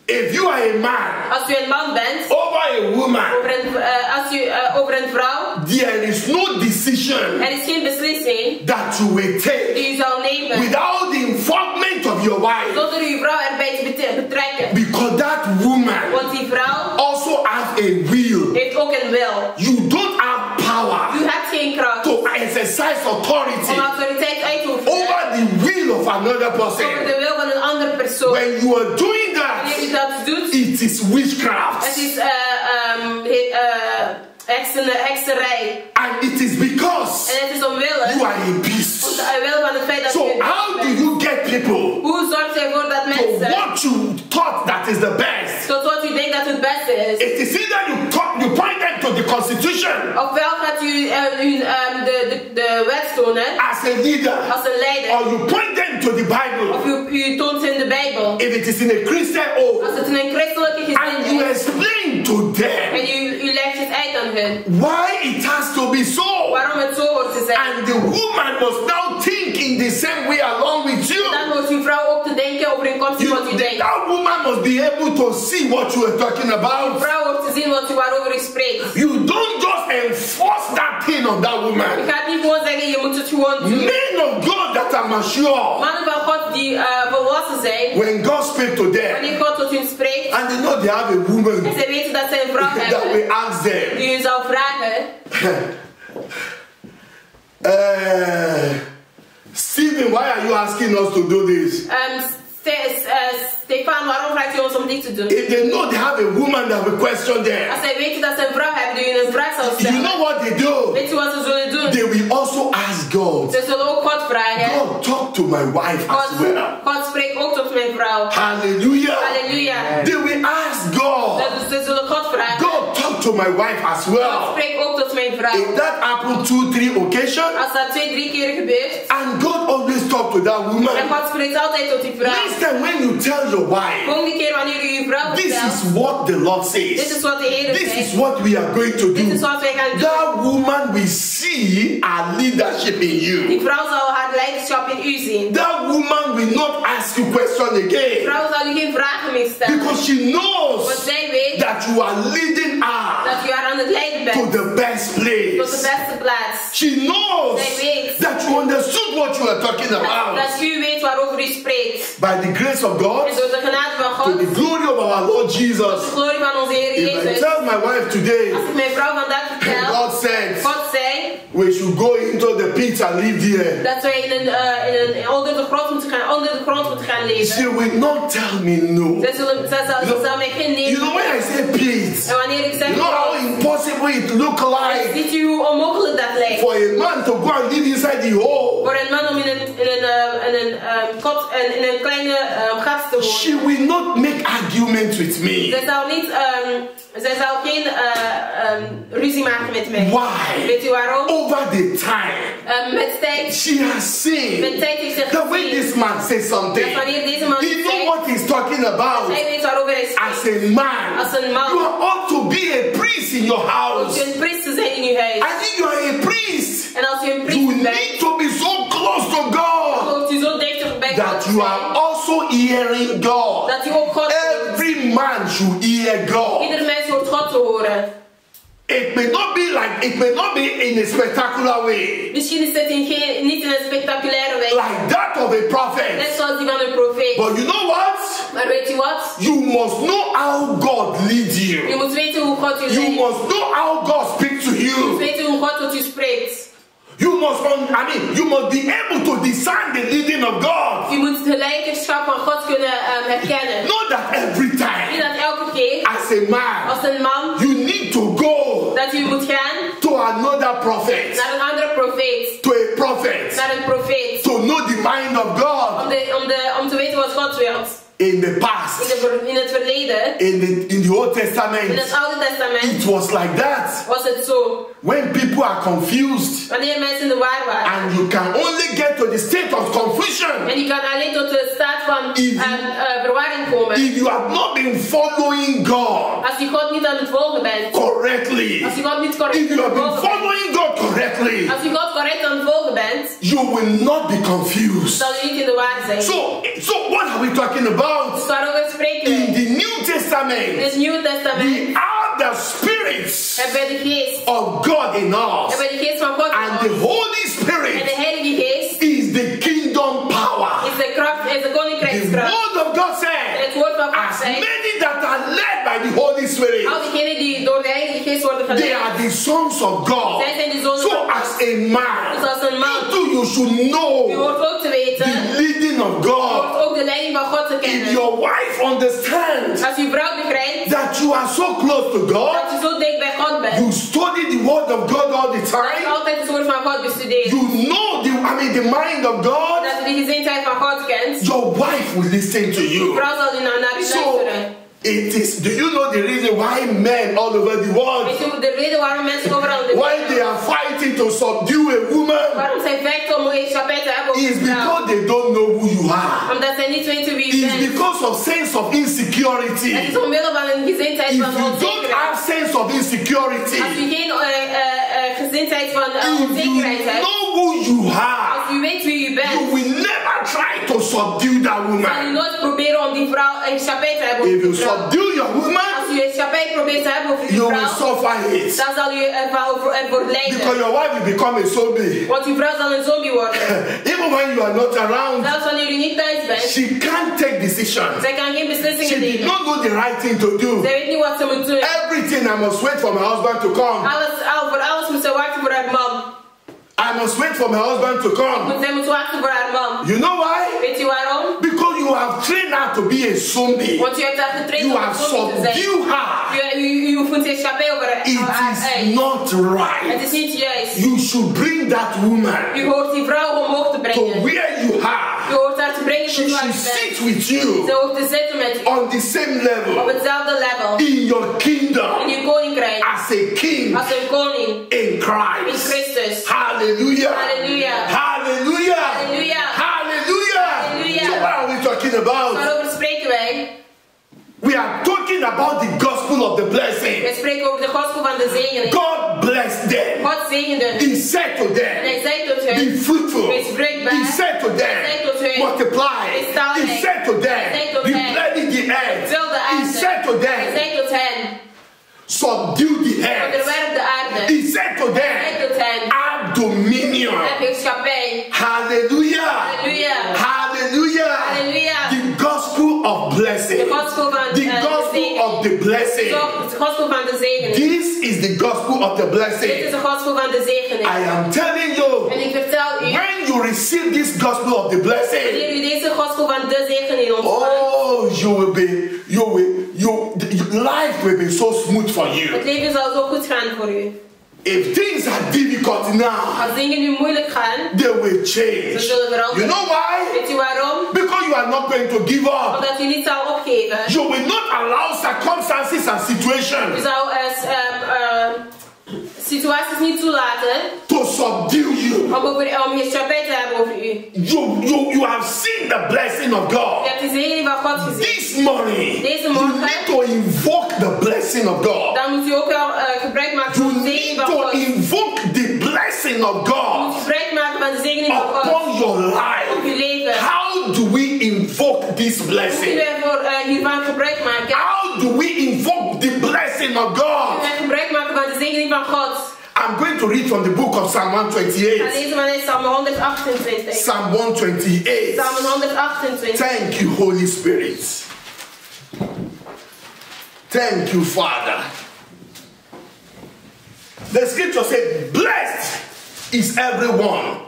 if you are a man als u een man bent, over a woman, over een, eh, als u, eh, over een vrouw, there is no decision er is geen beslissing that you will take die u zal nemen without the involvement of your wife. zonder uw vrouw erbij te betrekken. Because that woman Want die vrouw also has a will. heeft ook een wil. You don't have power U hebt geen kracht to exercise authority om autoriteit uit te oefenen over the will of another over person. de wil van een andere persoon. When you are doing that, dat doet, it is het witchcraft. is eh, ehm, he- eh, heksen- hekserij. And it is because En het is omwille, you are a beast. omwille van het feit dat u So how mens do you get people Hoe zorgt u ervoor dat to mensen what you thought that is the best? tot denkt dat het beste is? It is either you talk, you point them to the constitution Ofwel gaat u eh, u, ehm, de, de, de wet tonen as a leader, als een leider, or you point them to the Bible of u, u toont ze in de Bijbel. if it is in a Christian oath, Als het in een christelijke and you is explain to them en u, u legt het uit aan hun why it has to be so. waarom het zo hoort te zijn. And the woman must now think in the same way along with you. Dan hoort uw vrouw ook te denken overeenkomstig wat u denkt. that woman must be able to see what you are talking Uw about. vrouw hoort te zien wat u waarover u spreekt. You don't just enforce that thing on that woman. gaat niet gewoon zeggen, je moet het gewoon doen. Men of God that are mature, Mannen van God die eh, volwassen zijn, when God speaks to them, wanneer God tot hun spreekt, and they know they have a woman zij weten dat zij that will ask them, die zal vragen, uh, Stephen, why are you asking us to do this? Ste- eh, Stefan, waarom vraagt u ons om dit te doen? If they know they have a woman that will question them, Als zij weten dat ze een vrouw hebben die hun een vraag zal you know what they do? weet u wat ze zullen doen? They will also ask God, Ze zullen ook God vragen. God, talk to my wife as God, well. God spreekt ook tot mijn vrouw. Hallelujah. Halleluja. They will ask God, ze zullen God vragen. God, to my wife as God well. spreekt ook tot mijn vrouw. If that happened two, three occasions, Als dat twee, drie keer gebeurt, and God always talk to that woman. en God spreekt altijd tot die vrouw. next time when you tell your wife, Volgende keer wanneer u uw vrouw this is what the Lord dit says, is wat de Heer this is what we are going to do. dit is wat wij gaan doen. that woman will see our leadership in you. Die vrouw zal haar leiderschap in u zien. That woman will not ask you question Die again vrouw zal u geen vragen meer stellen. because she Want knows zij weet that you are leading her dat u haar aan het leiden to the best tot de place. beste plaats. She knows that you understood what you are talking about. dat u weet waarover u spreekt. By the grace of God, En door de genade van to the glory of our Lord tot Jesus. de glorie van onze Heer If I tell my wife today, Als ik mijn vrouw vandaag vertel, God said God zei we should go into the pit and live there. dat wij in een, eh, in een, onder de grond moeten gaan, onder de grond moet gaan leven. She will not tell me no. Zij, zullen, zij, zal, You ze zal mij geen nee You know when I say peace, En wanneer ik zeg you know how impossible it look like ziet u hoe onmogelijk dat lijkt. for a man to go and live inside the hole. Voor een man om in een, in een, eh, in een, kot, in, in een kleine gat te wonen. She will not make arguments with me. Zij zal niet, zij zal geen ruzie maken met mij. Why? Weet u waarom? Over the time, tijd, she has seen the tijd heeft ze that when gezien this man says something, dat wanneer deze man he iets know what he's talking about. hij weet waarover hij As a man, you ought to be a priest in your house. je een priester in uw huis. I think you are a priest. En als u een You need to be so close to God moet u zo dicht bij God that you are also hearing God. Dat u ook God. Every man should hear God. Ieder mens hoort God te horen. It may not be it may not be in a spectacular way, Misschien is het in geen, niet in een spectaculaire wijze. like that of a prophet. Net zoals die van een profeet. But you know what? Maar weet u wat? You must know how God leads you. Je moet weten hoe God You leidt. must know how God speaks to you. Je moet weten hoe God tot u spreekt. You must, I mean, you must be able to discern the leading of God. Je moet de leiderschap van God kunnen ehm, um, herkennen. Know that every time. Niet dat elke keer, as a man, als een man, you need to go dat u moet gaan another prophet, naar een andere profeet. to a prophet, Naar een profeet. to know the mind of Om, God de, om, de, om te weten wat God. In the In, past, de, in het verleden, in the in the Old Testament. in het Oude Testament, It was like that. was het zo. When people are confused Wanneer mensen in de war waren. and you can only get to the state of confusion En je kan alleen tot de staat van If- ehm, eh, verwarring komen. if you have not been following God Als je God niet aan het volgen bent. correctly. Als je God niet correct If you have been following God correctly, Als je God correct het you will not be confused. zal je niet in de war zijn. So, so what are we talking about? Waarover spreken In the New In Testament, het Nieuwe Testament we are the spirits hebben wij de geest. of God in us, Hebben wij de geest van God and the. Holy En de Spirit Heilige Geest is the kingdom power. is de kracht, is de The word of God En said, het woord van God as many that are led by the Holy Spirit, al diegenen die door de Heilige Geest worden they are the sons of God. zij zijn de zonen So as a man, Dus als een man, you too, you should know te the leading of God. hoort ook de leiding van God If your wife understands Als uw vrouw begrijpt that you are so close to God, u zo dicht bij God bent, you study the word of God all the time, je altijd het woord van God bestudeert, you know the I mean the mind of God, dat u de gezindheid van God kent, your wife will listen to you. vrouw zal u naar, naar So. It is do you know the reason why men all over the world Weet u de reden waarom mensen overal in de why they are fighting to subdue a woman waarom zij vechten om een heerschappij te hebben over is because they don't know who you are. Omdat zij niet weten wie u It's because of sense of insecurity. is omwille van een gezindheid If you don't have sense of insecurity, Als u geen gezindheid van if you know who you are, als u weet wie u you will try to subdue that woman. nooit proberen om die vrouw een heerschappij te hebben If you subdue your woman, Als een heerschappij probeert te hebben over die you will suffer it. dan zal u ervoor, ervoor Because lijden. your wife will become a zombie. Want uw vrouw zal een zombie worden. Even when you are not around, Zelfs wanneer u niet thuis bent, she can't take decisions. zij kan geen She beslissingen did nemen. not know the right thing to do. Zij weet niet wat ze moet doen. Everything I must wait for my husband to come. Alles, al, voor alles moet ze wachten voor haar man. I must wait for my husband to come. Moet, zij moet wachten voor haar man. You know why? Weet u waarom? Because you have trained her to be a zombie. Want u hebt haar getraind You have een zombie te zijn. subdued her. It is not right. is niet juist. You should bring that woman U hoort die vrouw omhoog te to where you are. hoort haar te brengen She should sit with you Ze hoort te zitten met u. on the same level level. in your kingdom as a king Als een koning. in In Christ. Christus. Hallelujah. Hallelujah. Hallelujah. Hallelujah. Hallelujah. So what are we talking about? Waarover spreken wij? We are talking about the gospel of the blessing. Wij spreken over de gospel van de zegening. God blessed them. God zegende. He said to En them, hij zei tot Be fruitful. Wees vruchtbaar. He said to Hij zei tot them, hen. Multiply. Wees talrijk. He said to them, Hij zei tot hen. Replenish the earth. Vul de He said to Hij them, zei tot hen. Subdue the earth. Onderwerp de aarde. He said to Hij zei them, tot hen. Have dominion. Heb heerschappij. Hallelujah. Hallelujah. Hallelujah. Hallelujah. The gospel of blessing. De gospel van of the blessing. Zo, Het gospel van de zegening. This is the gospel of the Dit is blessing. gospel van de zegening. I am telling you, En ik vertel u, when you receive this gospel of the blessing, Wanneer u deze gospel van de zegening ontvangt, oh, you will be, you will, you, life will be so smooth for you. het leven zal zo goed gaan voor u. If things are difficult now, Als dingen nu moeilijk gaan, they will change. Ze zullen veranderen. You know why? weet u waarom? Because you are not going to give up. Omdat u niet zal opgeven. You will not allow circumstances and U situations zou situaties niet toelaten to subdue you. om, over, om heerschappij te hebben over u. You, you, you have seen the blessing of Je God. hebt de zegening van God gezien. This morning, Deze you morgen- need to invoke the blessing of God. Dan moet u ook wel eh, gebruik maken You van de need van to God. U invoke the blessing of moet God gebruik maken van de van God upon your op uw life. leven. How do we invoke this blessing? wij voor, eh, hiervan gebruik maken? How do we invoke the blessing of God? wij gebruik maken van de zegening van God. I'm going to read from the book of Psalm Ik ga 128. lezen vanuit Psalm 128. Psalm 128. Psalm 128. Thank you, Holy Spirit. Thank you, Father. The scripture said, Blessed is everyone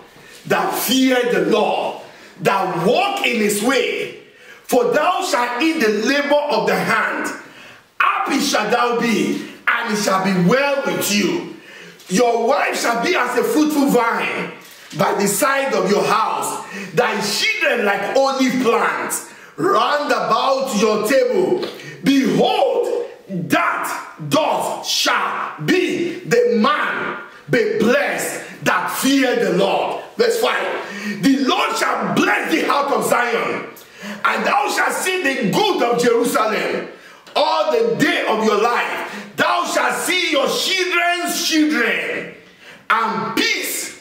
that fear the Lord, that walk in his way. For thou shalt eat the labor of the hand. Happy shall thou be, and it shall be well with you. Your wife shall be as a fruitful vine by the side of your house, thy children like olive plants round about your table. Behold, that doth shall be the man be blessed that fear the Lord. Verse 5 The Lord shall bless the out of Zion, and thou shalt see the good of Jerusalem all the day of your life. Thou shalt see your children's children, and peace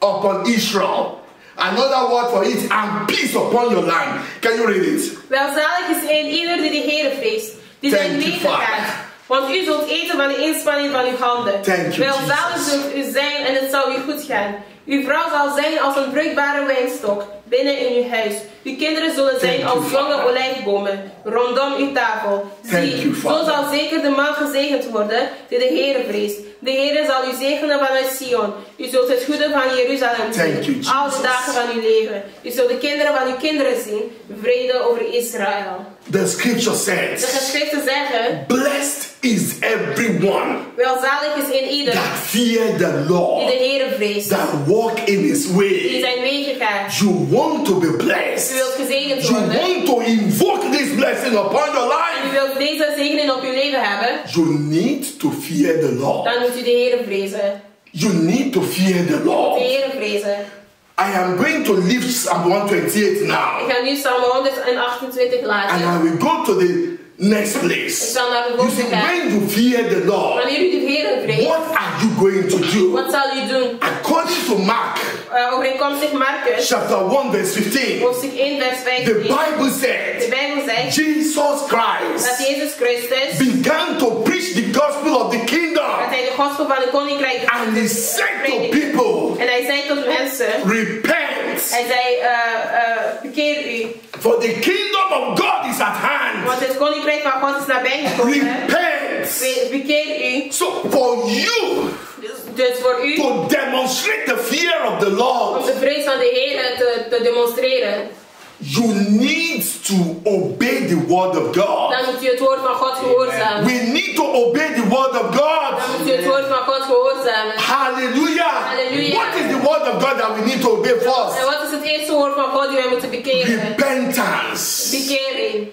upon Israel. Another word for it, and peace upon your land. Can you read it? Welzalig is een ieder die de Heer vreest, die zijn you, leven gaat. Want u zult eten van de inspanning van uw handen. Thank you, Welzalig zult u zijn en het zal u goed gaan. Uw vrouw zal zijn als een vruchtbare wijnstok binnen in uw huis. Uw kinderen zullen zijn als jonge olijfbomen rondom uw tafel. Zie, you, zo zal zeker de man gezegend worden die de Heer vreest. De Heer zal u zegenen vanuit Sion. U zult het goede van Jeruzalem zien. Al de dagen van uw leven. U zult de kinderen van uw kinderen zien. Vrede over Israël. The scripture De says, geschriften zeggen, Blessed is everyone welzalig is in ieder that fear the die de Lord, Heer vreest, that walk in his die way. zijn wegen gaat. You want to be U blessed. wilt gezegend You worden want to invoke this blessing upon your en u life. wilt deze zegening op uw leven hebben, You need to fear the Lord. dan moet u de Heer vrezen. You need to fear the De Lord. Heer vrezen. I am going to leave Psalm 128 Ik now. ga nu Psalm 128 And laten. I will go to the next place. zal naar de You see, when you fear the Lord, Wanneer u de Heer vreest, what are you going to do? What zal u doen? According to Mark Uh, overeenkomstig Marcus, chapter 1, verse 15, hoofdstuk 1, vers the 15. Bible De said Bijbel zegt Jesus dat Christ Jezus Christus, began to preach the gospel of the kingdom. Hij de gospel van de koninkrijk And he said to people, En hij zei tot mensen, Repent, hij zei, bekeer u, for the kingdom of God is at hand. want het koninkrijk van God is nabij gekomen. Repent. Bekeer u, So, for you dus, voor u, to demonstrate the fear of the om Lord, de vrees van de Heer te, te demonstreren, you need to obey the word of God. dan moet u het woord van God gehoorzamen. We need to obey the word of Dan God. moet u het woord van God gehoorzamen. Hallelujah. Hallelujah. What is the word of God that we need to obey En first? wat is het eerste woord van God die wij moeten bekeren? Repentance. Bekering.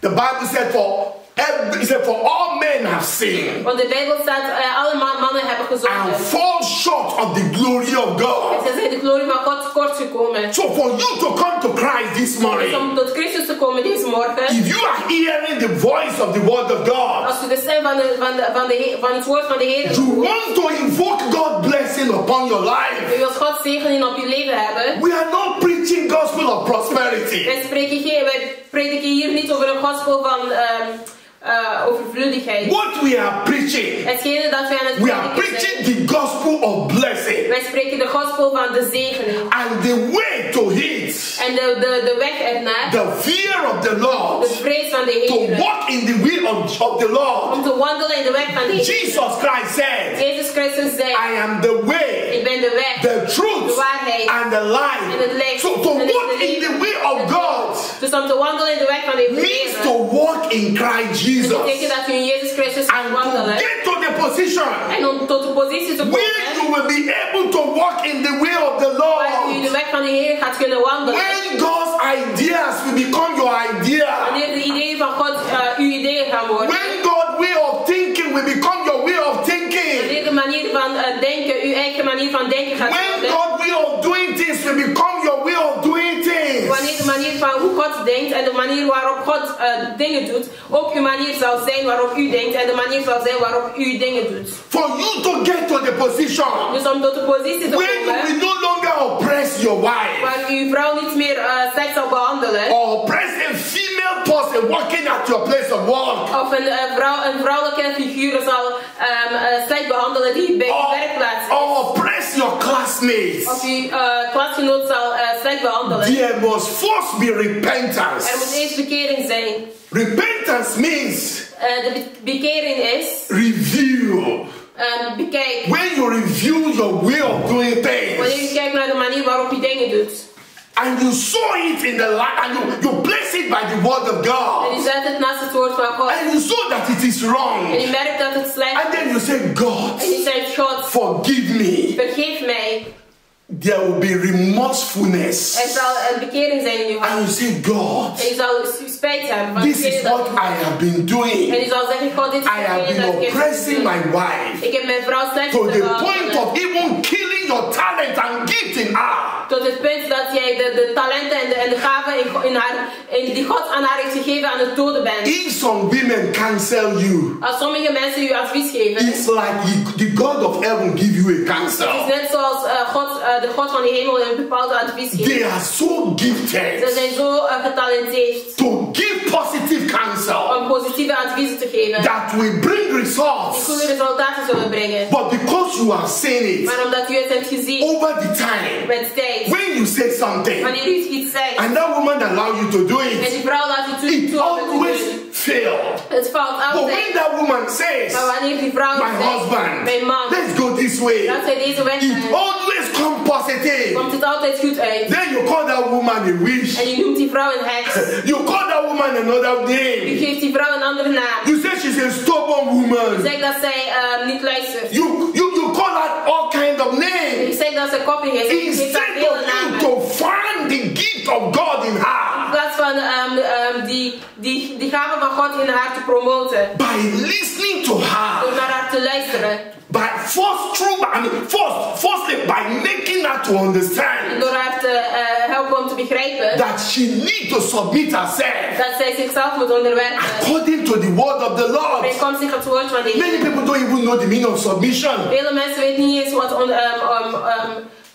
The Bible said for every, it said for all men have sinned Want de Bijbel staat, uh, alle ma- mannen hebben and gezondigd. fall short of the glory of En God. ze zijn de glorie van God tekort gekomen. So for you to come to Christ this Dus morning, om tot Christus te komen deze morgen, if you are hearing the voice of the word of God, als u de stem van, de, van, de, van, de, van het woord van de Heer you want to invoke God's blessing upon your life. u wilt God zegening op uw leven hebben, We are not preaching gospel of prosperity. wij, spreken geen, wij prediken hier niet over een gospel van, ehm, uh, overvloedigheid. What we are preaching, Hetgene dat wij aan het we are preaching zijn. the gospel of blessing Wij spreken de gospel van de zegening. and the way to it, En de, de, de weg ernaar. the fear of the Lord, De vrees van de to walk in the will of, of the Lord. Om te wandelen in de weg van de Heer. Jesus Christ said, Jezus Christus zei. I am the way, Ik ben de weg. the truth, De waarheid. and the life. En het licht. So to walk in the way of God Dus om te wandelen in de weg van de means to walk in Christ Dat Jesus betekent dat u in Jezus Christus and to get to the position En om tot de positie te where you will be able to walk in the way of the Waar u de Lord. weg van de Heer gaat kunnen wandelen. When God's ideas will become your idea. Wanneer de ideeën van God uw ideeën gaan worden. When God's way of thinking will become your way of thinking. Wanneer de Van hoe God denkt en de manier waarop God eh, dingen doet, ook uw manier zal zijn waarop u denkt en de manier zal zijn waarop u dingen doet. For you to get to the position Dus om tot de positie te where you komen will no longer oppress your wife waar uw vrouw niet meer eh, seks zal behandelen, or oppress a female person working at your place of work of een, eh, vrouw, een vrouwelijke figuur zal ehm, eh, slecht behandelen die bij or, werkplaats is. or oppress your classmates. Of uw eh, klasgenoot zal eh, slecht behandelen. There must first be repentance. Er moet eerst bekering zijn. Repentance means Eh, de be- bekering is review. ehm, bekijk. When you review your way of doing Wanneer things je kijkt naar de manier waarop je dingen doet. And you saw it in the light and you, you place it by the word of En je God zet het naast het woord van God. and you saw that it is En wrong je merkt dat het slecht and then you say, En God, je zegt, God, forgive me. vergeef mij. There will be remorsefulness. Er zal een bekering zijn in je hart. And you say, God, En je zal spijt hebben van this is what I have been En doing. je zal zeggen, God, dit is I have been dat ik heb oppressing my wife Ik heb mijn vrouw slecht to the point of even killing your talent and gift in her. Tot het punt dat jij de, de talenten en de, en de gaven in, in haar, in die God aan haar heeft gegeven aan het doden bent. If some women counsel you, Als sommige mensen u advies geven, it's like the, the God of heaven give you a het is net zoals eh, God, eh, de God van de hemel een bepaald advies geeft. They are so Ze gifted zijn zo eh, getalenteerd to give positive counsel om positieve adviezen te geven. that will bring Die results. goede resultaten zullen brengen. But because you have seen it Maar omdat u het over the time, met tijd, when you say something wanneer u iets zegt and that woman allow you to do en it, die vrouw laat u toe, it toe om het te always fail. het valt But when that woman says, Maar wanneer die vrouw my zegt, husband, mijn man, let's go this way, dat zij deze weg it always come positive. komt het altijd goed uit. Then you call that woman a witch. En je noemt die vrouw een heks. You call that woman another name. geeft die vrouw een andere naam. You say she's a stubborn woman. Zeg dat zij eh, niet luistert. You you her all kind of names. zegt dat ze koppig is. Instead of you to find the gift of God in In plaats van ehm, ehm, die, die, die gave van God in haar te promoten. by listening to her, Door naar haar te luisteren. by first through I mean first firstly by making her to understand door haar te eh, helpen om te begrijpen that she need to submit herself dat zij zichzelf moet onderwerpen. according to the word of the Lord. Bijkomstig het woord van de Many Heer. people don't even know the meaning of submission. Vele mensen weten niet eens wat on, ehm, ehm,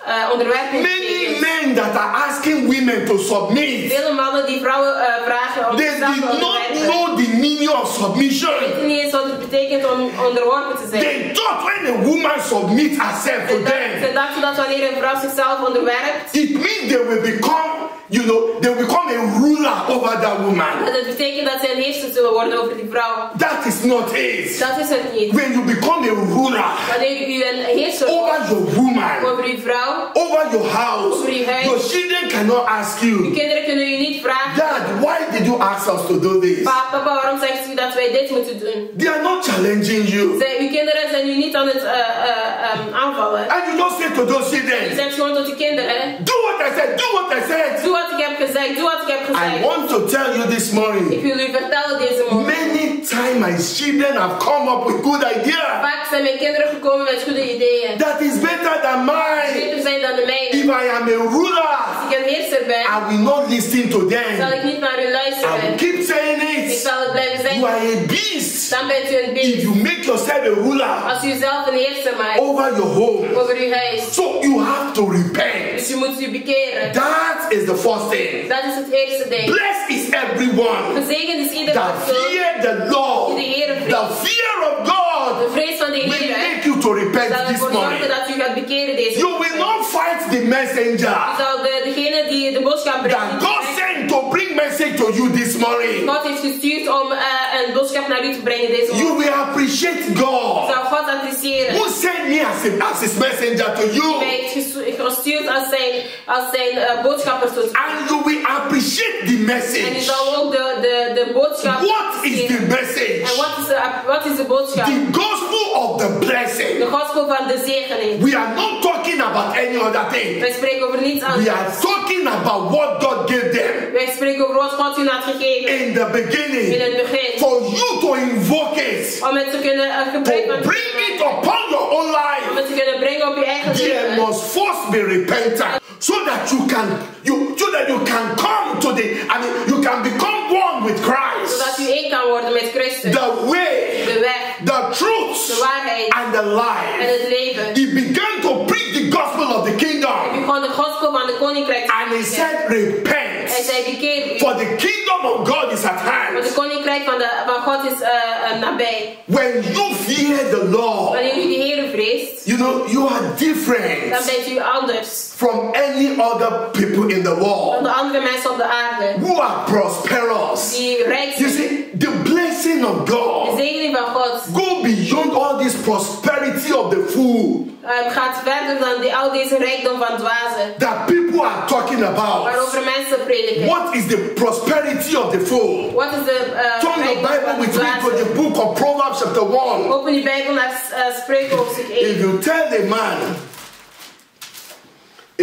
ehm, eh, onderwerping Many men that are asking women to submit, Vele mannen die vrouwen eh, vragen om they did not know the meaning of submission. weten niet eens wat het betekent om onderworpen te zijn. They thought when a woman submits herself to dachten, ze them, dachten dat wanneer een vrouw zichzelf onderwerpt, it means they will become, you know, they will become a ruler over that woman. dat het betekent dat zij een heerser zullen worden over die vrouw. That is not it. Dat is het niet. When you become a ruler Wanneer u een heerser over your woman, over uw vrouw, over your house, Over je huis. your children cannot ask you, kinderen kunnen u niet vragen, Dad, why did you ask us to do this? "Pa- papa, waarom zegt u dat wij dit moeten doen? They are not challenging you. Zij, uw kinderen zijn u niet aan het eh, eh, ehm, aanvallen. And you don't say to those children, zegt gewoon tot uw kinderen, do what I said, do what I said. doe wat ik heb gezegd, doe wat ik heb I gezegd. want to tell you this Ik morning, wil u vertellen deze morgen. many times my children have come up with good ideas Vaak zijn mijn kinderen gekomen met goede ideeën. that is better than mine. Beter zijn dan de mijne. If I am a ruler, Als ik een heerser ben, I will not listen to zal them. ik niet naar u I will luisteren. keep saying it. Ik zal het blijven zeggen. You are a beast. Dan bent u een beest. If you make yourself a ruler Als u zelf een eerste maakt over your home. over uw huis. So you have to repent. Dus u moet u bekeren. That is the first thing. Dat is het eerste ding. Blessed is everyone Gezegend is ieder that fear the Lord. die de Heer The fear of God will make you to repent this morning. dat u gaat bekeren deze You will not fight the messenger U zal de, degene die de boodschap brengt. that God sent to bring message to you this morning. God heeft gestuurd om een boodschap naar u te brengen deze You will appreciate God zal God appreciëren. Sent me as, a, as his messenger to you. heeft gestu- gestuurd als zijn, als zijn eh, boodschapper tot. And you will appreciate the En u message. zal ook de, de, de boodschap What is the message? En wat is de, wat is de boodschap? The gospel of the blessing. De gospel van de zegening. We are not talking about any other thing. Wij spreken over niets We are talking about what God gave them Wij spreken over wat God u had gegeven in the beginning. in het begin. for you to invoke it, Om het te kunnen uh, gebruiken to bring it upon your own om life. het te kunnen brengen op je eigen There must first be repentance so that you can you so that you can come to the I mean you can become one with Zodat Christ. u één kan worden met Christus. The way, De weg, the de truth, waarheid and the en life. het leven. He began to preach the gospel of the kingdom. begon de gospel van de koninkrijk te And he said, Hij Repent, zei, bekeer for the kingdom of God is at Want hand. het koninkrijk van, de, van God is uh, uh, nabij. When you fear the Lord, Wanneer u de Heer vreest, you know, you are dan different bent u anders from any other people in the dan world de andere mensen op de aarde. who are prosperous. Die rijk You see, the blessing of De God zegening van God go beyond all this prosperity of the fool uh, gaat verder dan die, al deze rijkdom van dwazen. that people are talking about. Waarover mensen prediken. What is the prosperity of the fool? What is the uh, Turn your Bible with me to the book of Proverbs chapter 1. Open je Bijbel naar uh, Spreuken hoofdstuk 1. If you tell a man,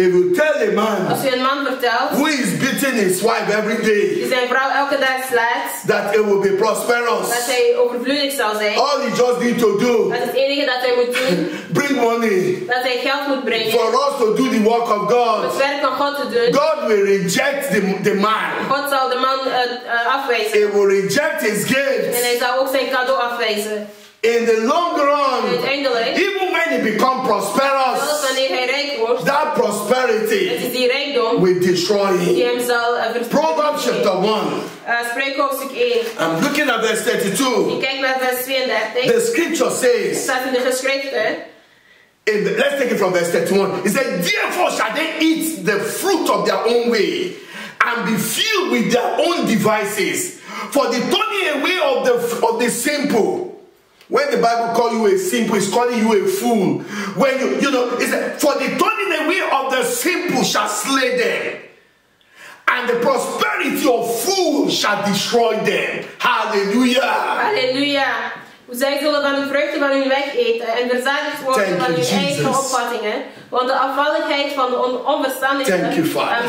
if you tell a man Als u een man vertelt who is beating his wife every day die zijn vrouw elke dag slaat, that it will be dat prosperous, hij overvloedig zal zijn. all he just need to do, Dat is het enige dat hij moet doen. bring money Dat hij geld moet brengen. for us to do the work of God. het werk van God te doen. God will reject the, the man. God zal de man uh, uh, afwijzen. He will reject his En gift. hij zal ook zijn cadeau afwijzen. In the long run, uiteindelijk, even when he become prosperous, wanneer hij rijk wordt, that prosperity rijkdom will destroy him. uh. Proverbs chapter 1. Uh, Spreuken hoofdstuk 1. I'm looking at verse 32. Ik kijk naar vers 32. The scripture says, staat in de geschriften. in the- let's take it from verse 31. It said, Therefore shall they eat the fruit of their own way and be filled with their own devices. For the turning away of the of the simple. When the Bible calls you a simple, it's calling you a fool. When you, you know, it's for the turning away of the simple shall slay them. And the prosperity of fools shall destroy them. Hallelujah. Halleluja. Zij zullen van de vruchten van hun weg eten en verzadigd worden van hun eigen opvattingen. Want de afvalligheid van de on onverstandigen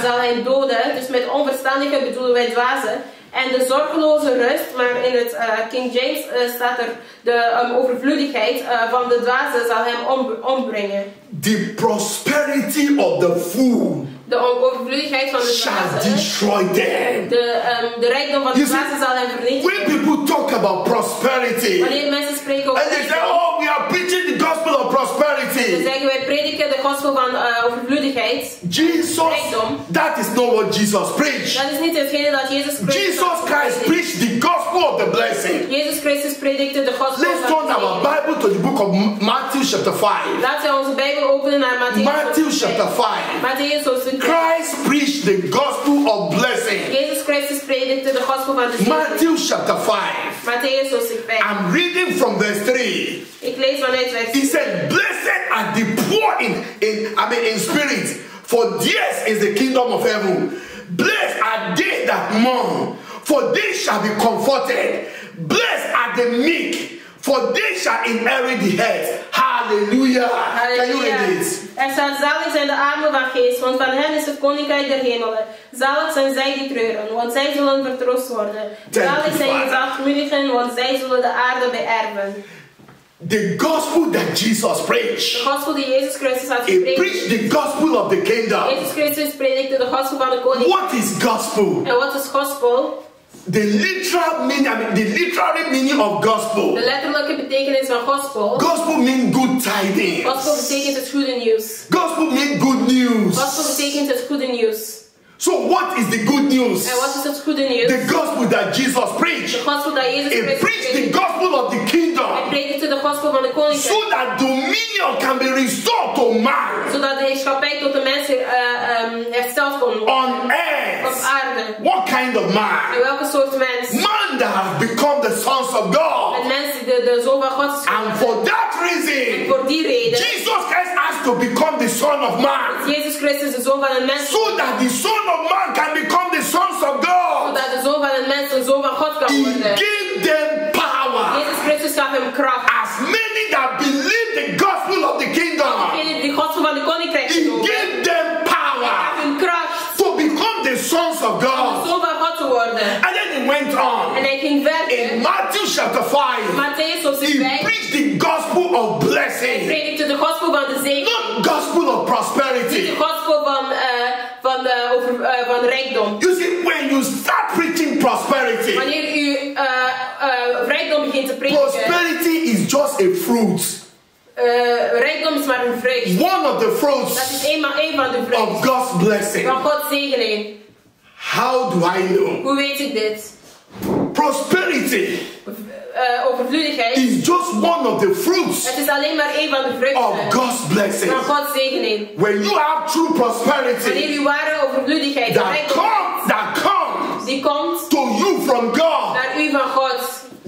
zal hen doden. Dus met onverstandigen bedoelen wij dwazen. En de zorgeloze rust, maar in het eh, King James eh, staat er de ehm, overvloedigheid eh, van de dwazen zal hem om ombrengen. The prosperity of the fool De overvloedigheid van de dwazen, destroy them. de, ehm, de rijkdom van de dwazen zal hem When vernietigen. people talk about prosperity Wanneer mensen spreken over and they say, Oh, we are preaching gospel of prosperity, wij prediken de gospel van eh, overvloedigheid. Jesus, that is not what Jesus preached. Dat is niet hetgene dat Jezus Christus Jesus Christ preached the gospel of the blessing. Jezus Christus predikte de gospel Let's turn our. Bible to the book of Matthew, chapter 5. Laten we onze Bijbel openen naar Mattheüs Matthew, chapter 5. Mattheüs hoofdstuk 5. Christ preached the gospel of blessing. Jezus Christus predikte de gospel van de zegen. Matthew, chapter 5. Mattheüs hoofdstuk 5. I'm reading from verse 3. Ik lees vanuit vers He said, Blessed are the poor in, in I mean in spirit, for theirs is the kingdom of heaven. Blessed are they that mourn, for they shall be comforted. Blessed are the meek, for they shall inherit the earth. Hallelujah. Can you read it? Er staat zalig zijn de armen van geest, want van hen is het koninkrijk der hemelen. Zalig zijn zij die treuren, want zij zullen vertroost worden. Zalig zijn de Father. zachtmoedigen, want zij zullen de aarde beërven. The gospel that Jesus De preached. gospel die Jezus Christus had He preached the gospel of the kingdom. Jezus Christus predikte de gospel van de koning. What is gospel? En wat is gospel? the literal meaning, I mean, the literary meaning of De gospel. letterlijke betekenis van gospel. Gospel means good tidings. Gospel betekent het goede nieuws. Gospel means good news. Gospel betekent het goede nieuws. So, what is the good news? En wat is het goede nieuws? The gospel that Jesus preached. gospel dat Jezus He preached the gospel of the Hij kingdom predikte de gospel van de koninkrijk. so that dominion can be restored to man Zodat de heerschappij tot de mensen uh, um, hersteld kon worden. on Op earth. aarde. What kind of En man? welke soort mens? Man that has become the sons of Een God. mens die de, de zoon van God is And for that En reason, voor die reden, Jesus Christ has to become the Son of Man Jezus Christus de zoon van een mens. so that the Son of Man can become the sons of God. Zodat de zoon van een mens een zoon van God kan He worden. gave them power. Jezus Christus gaf hem kracht. As many that believe the gospel of the kingdom, die gospel van de koninkrijk He gave them Hij gaf power kracht to become the sons of om God. zoon van God te worden. And then he went En on. hij ging verder. In Matthew chapter 5, Mattheüs hoofdstuk he preached the gospel of blessing, predikte de gospel van de zegen. not gospel of Niet prosperity. de gospel van, de, over, eh, van rijkdom. You see, when you start preaching prosperity, Wanneer u eh, eh, rijkdom begint te prediken, prosperity is just a fruit. eh, rijkdom is maar een vrucht. One of the Dat fruits is eenmaal één van de of vruchten God's blessing. van Gods zegening. How do I know? Hoe weet ik dit? Prosperity Eh, overvloedigheid. is just one of the fruits Het is alleen maar één van de of God's blessing. van Gods zegening. When you have true Wanneer prosperity uw ware overvloedigheid, that comes, that comes die komt to you from God, naar u van God.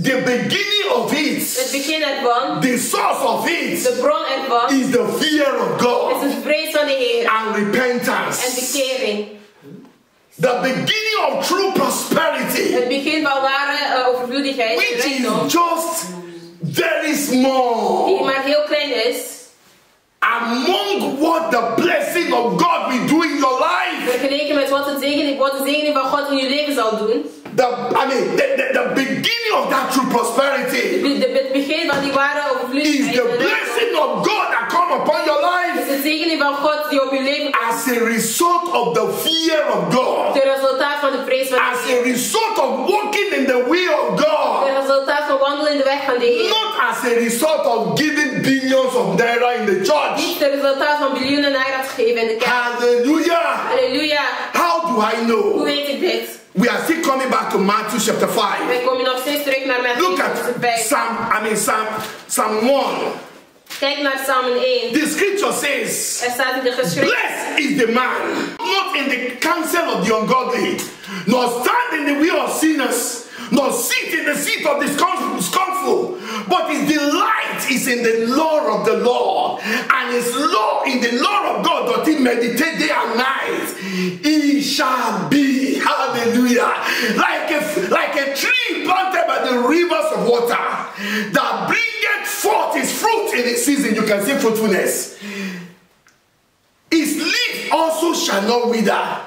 the beginning of Het it, begin ervan, the source of it, de bron ervan, is the fear of is God de vrees van de Heer and en repentance. bekering. The beginning of true prosperity, Het begin van ware overvloedigheid, which is just very die small maar heel klein is, among what the blessing of God will do in your life. vergeleken met wat de zegening, wat de zegening van God in uw leven zal doen. The, I mean, the, the, the beginning of that true prosperity De- de- Het begin van die ware is the blessing of God that come upon your is life de zegening van God die op uw leven as a result of the fear of God, Het resultaat van de vrees van de as a result wandelen in de weg van de Heer. not as a result of giving billions of naira in the church. Niet het resultaat van biljoenen naira te geven in de kerk. Hallelujah. Halleluja. How do I Hoe know? weet ik dit? We are still coming back to Matthew chapter 5. Wij komen nog steeds terug naar Look at hoofdstuk 5. Psalm, I mean Psalm, Psalm 1. Kijk naar Psalm 1. The scripture says, Er staat in de geschrift. Blessed is the man, not in the counsel of the ungodly, nor stand in the way of sinners, nor sit in the seat of the scornful, but his delight is in the law of the Lord, and his law in the law of God doth he meditate day and night. He shall be, hallelujah, like a, like a tree planted by the rivers of water that bringeth forth his fruit in its season. You can see fruitfulness. His leaf also shall not wither,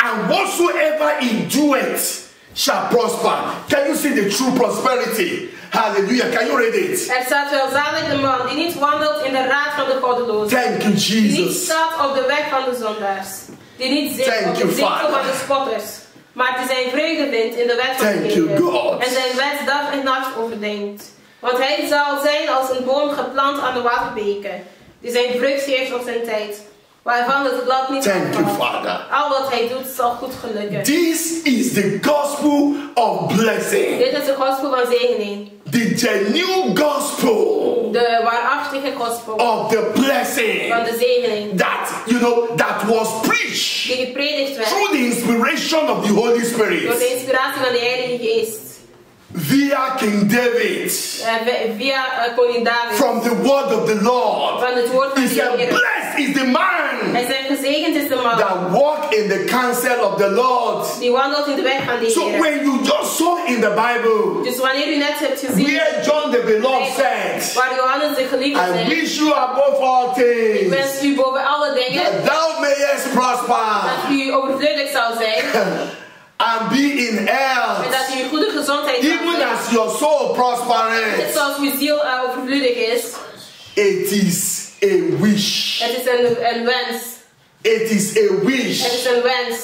and whatsoever he doeth shall prosper. Can you see the true prosperity? Hallelujah. Can you read it? Er staat welzalig de man die niet wandelt in de raad van de goddelozen. Thank you, Die niet Jesus. staat op de weg van de zondaars. Die niet zit Thank op de zetel van de spotters. Maar die zijn vreugde vindt in de wet van Thank de Heer. God. En zijn wet dag en nacht overdenkt. Want hij zal zijn als een boom geplant aan de waterbeken. Die zijn vrucht geeft op zijn tijd. Waarvan het blad niet Thank you. Father. Al wat hij doet zal goed gelukken. This is the gospel of blessing, Dit is de gospel van zegening. the genuine gospel De waarachtige gospel of the blessing van de zegening. that you know that was preached Die gepredikt werd through the inspiration of the Holy door de Spirit inspiratie van de Heilige Geest. Via King David Eh, via eh, koning David. from the word of the Lord. Van het woord van He de said, Heer. Blessed is the man Hij zegt, gezegend is de man that walk in the counsel of the Lord. die wandelt in de weg van de So Heer. when you just saw in the Bible Dus wanneer u net hebt gezien where John the beloved said, waar Johannes de geliefde I wish you above all ik things wens u boven alle dingen that thou mayest prosper dat u overvloedig zal zijn and be in health, dat u in goede gezondheid even as your soul Net prospereth. zoals uw ziel overvloedig is. It is a wish. Het is een, een wens. It is a Het is wish een wens.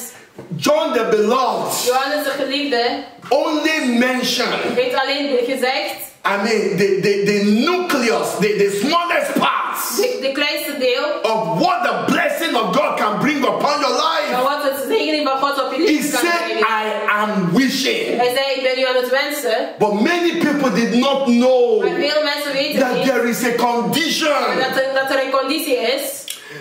John the Beloved Johannes de geliefde only mentioned, heeft alleen gezegd, I mean, the, the, the nucleus, the, the smallest parts de, de kleinste deel, of what the blessing of God can bring upon your van life. wat het zegening van God op je He kan said, brengen. I am wishing. Hij zei, ik ben u aan het wensen, But many people did not know maar veel mensen weten that niet there is a condition. dat dat er een conditie is,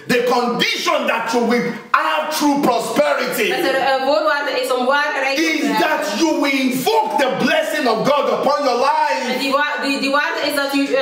The condition that you will have true prosperity dat er een voorwaarde is om ware rijkdom te is hebben. that you will invoke the blessing of God upon your life. die, wa- die, die waarde is dat u de,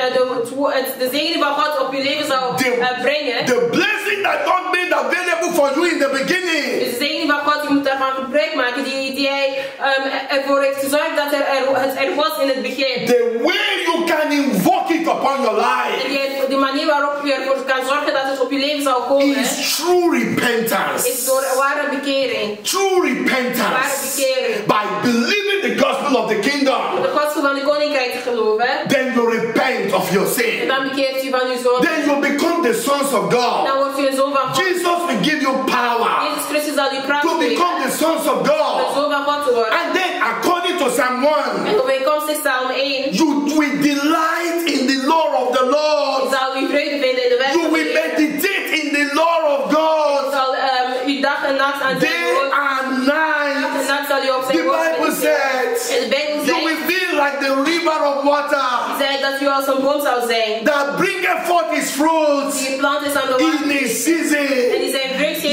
het, de zegening van God op uw leven zou The, brengen. the blessing that God made available for you in the beginning. De zegening van God, u moet daarvan gebruik maken, die, die hij um, ervoor heeft gezorgd dat er, er, er was in het begin. The way you can invoke it upon your life de manier waarop u ervoor kan zorgen dat het op uw leven zal is true is repentance. door ware bekering. True repentance. By believing the gospel of the kingdom. De gospel van de koninkrijk te geloven. Then you repent of your sin. dan bekeert u van uw zonde. Then you become the sons of God. Dan wordt u een zoon van God. Jesus will give you power Jezus Christus zal u kracht to become the sons of Een God. zoon van God te worden. And then, according to Psalm 1, En overeenkomstig Psalm 1. you will delight in the law of the Lord. zal uw vreugde vinden in de wet You will meditate in the law of God um, uw dag en nacht aan zijn day and night. nacht zal u The Bible says En de Bijbel you will be like the river of water zei dat u als een boom zou zijn. that bringeth forth its fruits Die geplant is aan de in its season.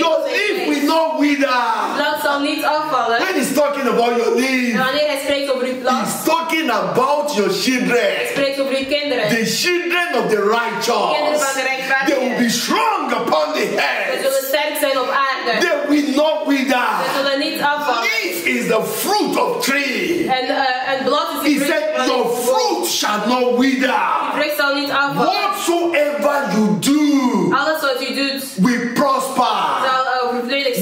Die zijn vrucht Your leaf will not wither. blad zal niet afvallen. When he's talking about your leaf, wanneer hij spreekt over uw blad, he's talking about your hij children. spreekt over uw kinderen. The children of the Kinderen van de righteous. They will be strong upon the Ze head. zullen sterk zijn op aarde. They will not Ze wither. zullen niet afvallen. Leaf is the fruit of tree. En uh, blad is He said, Your fruit shall not wither. Die vrucht zal niet afvallen. Whatsoever you do Alles wat u doet will prosper.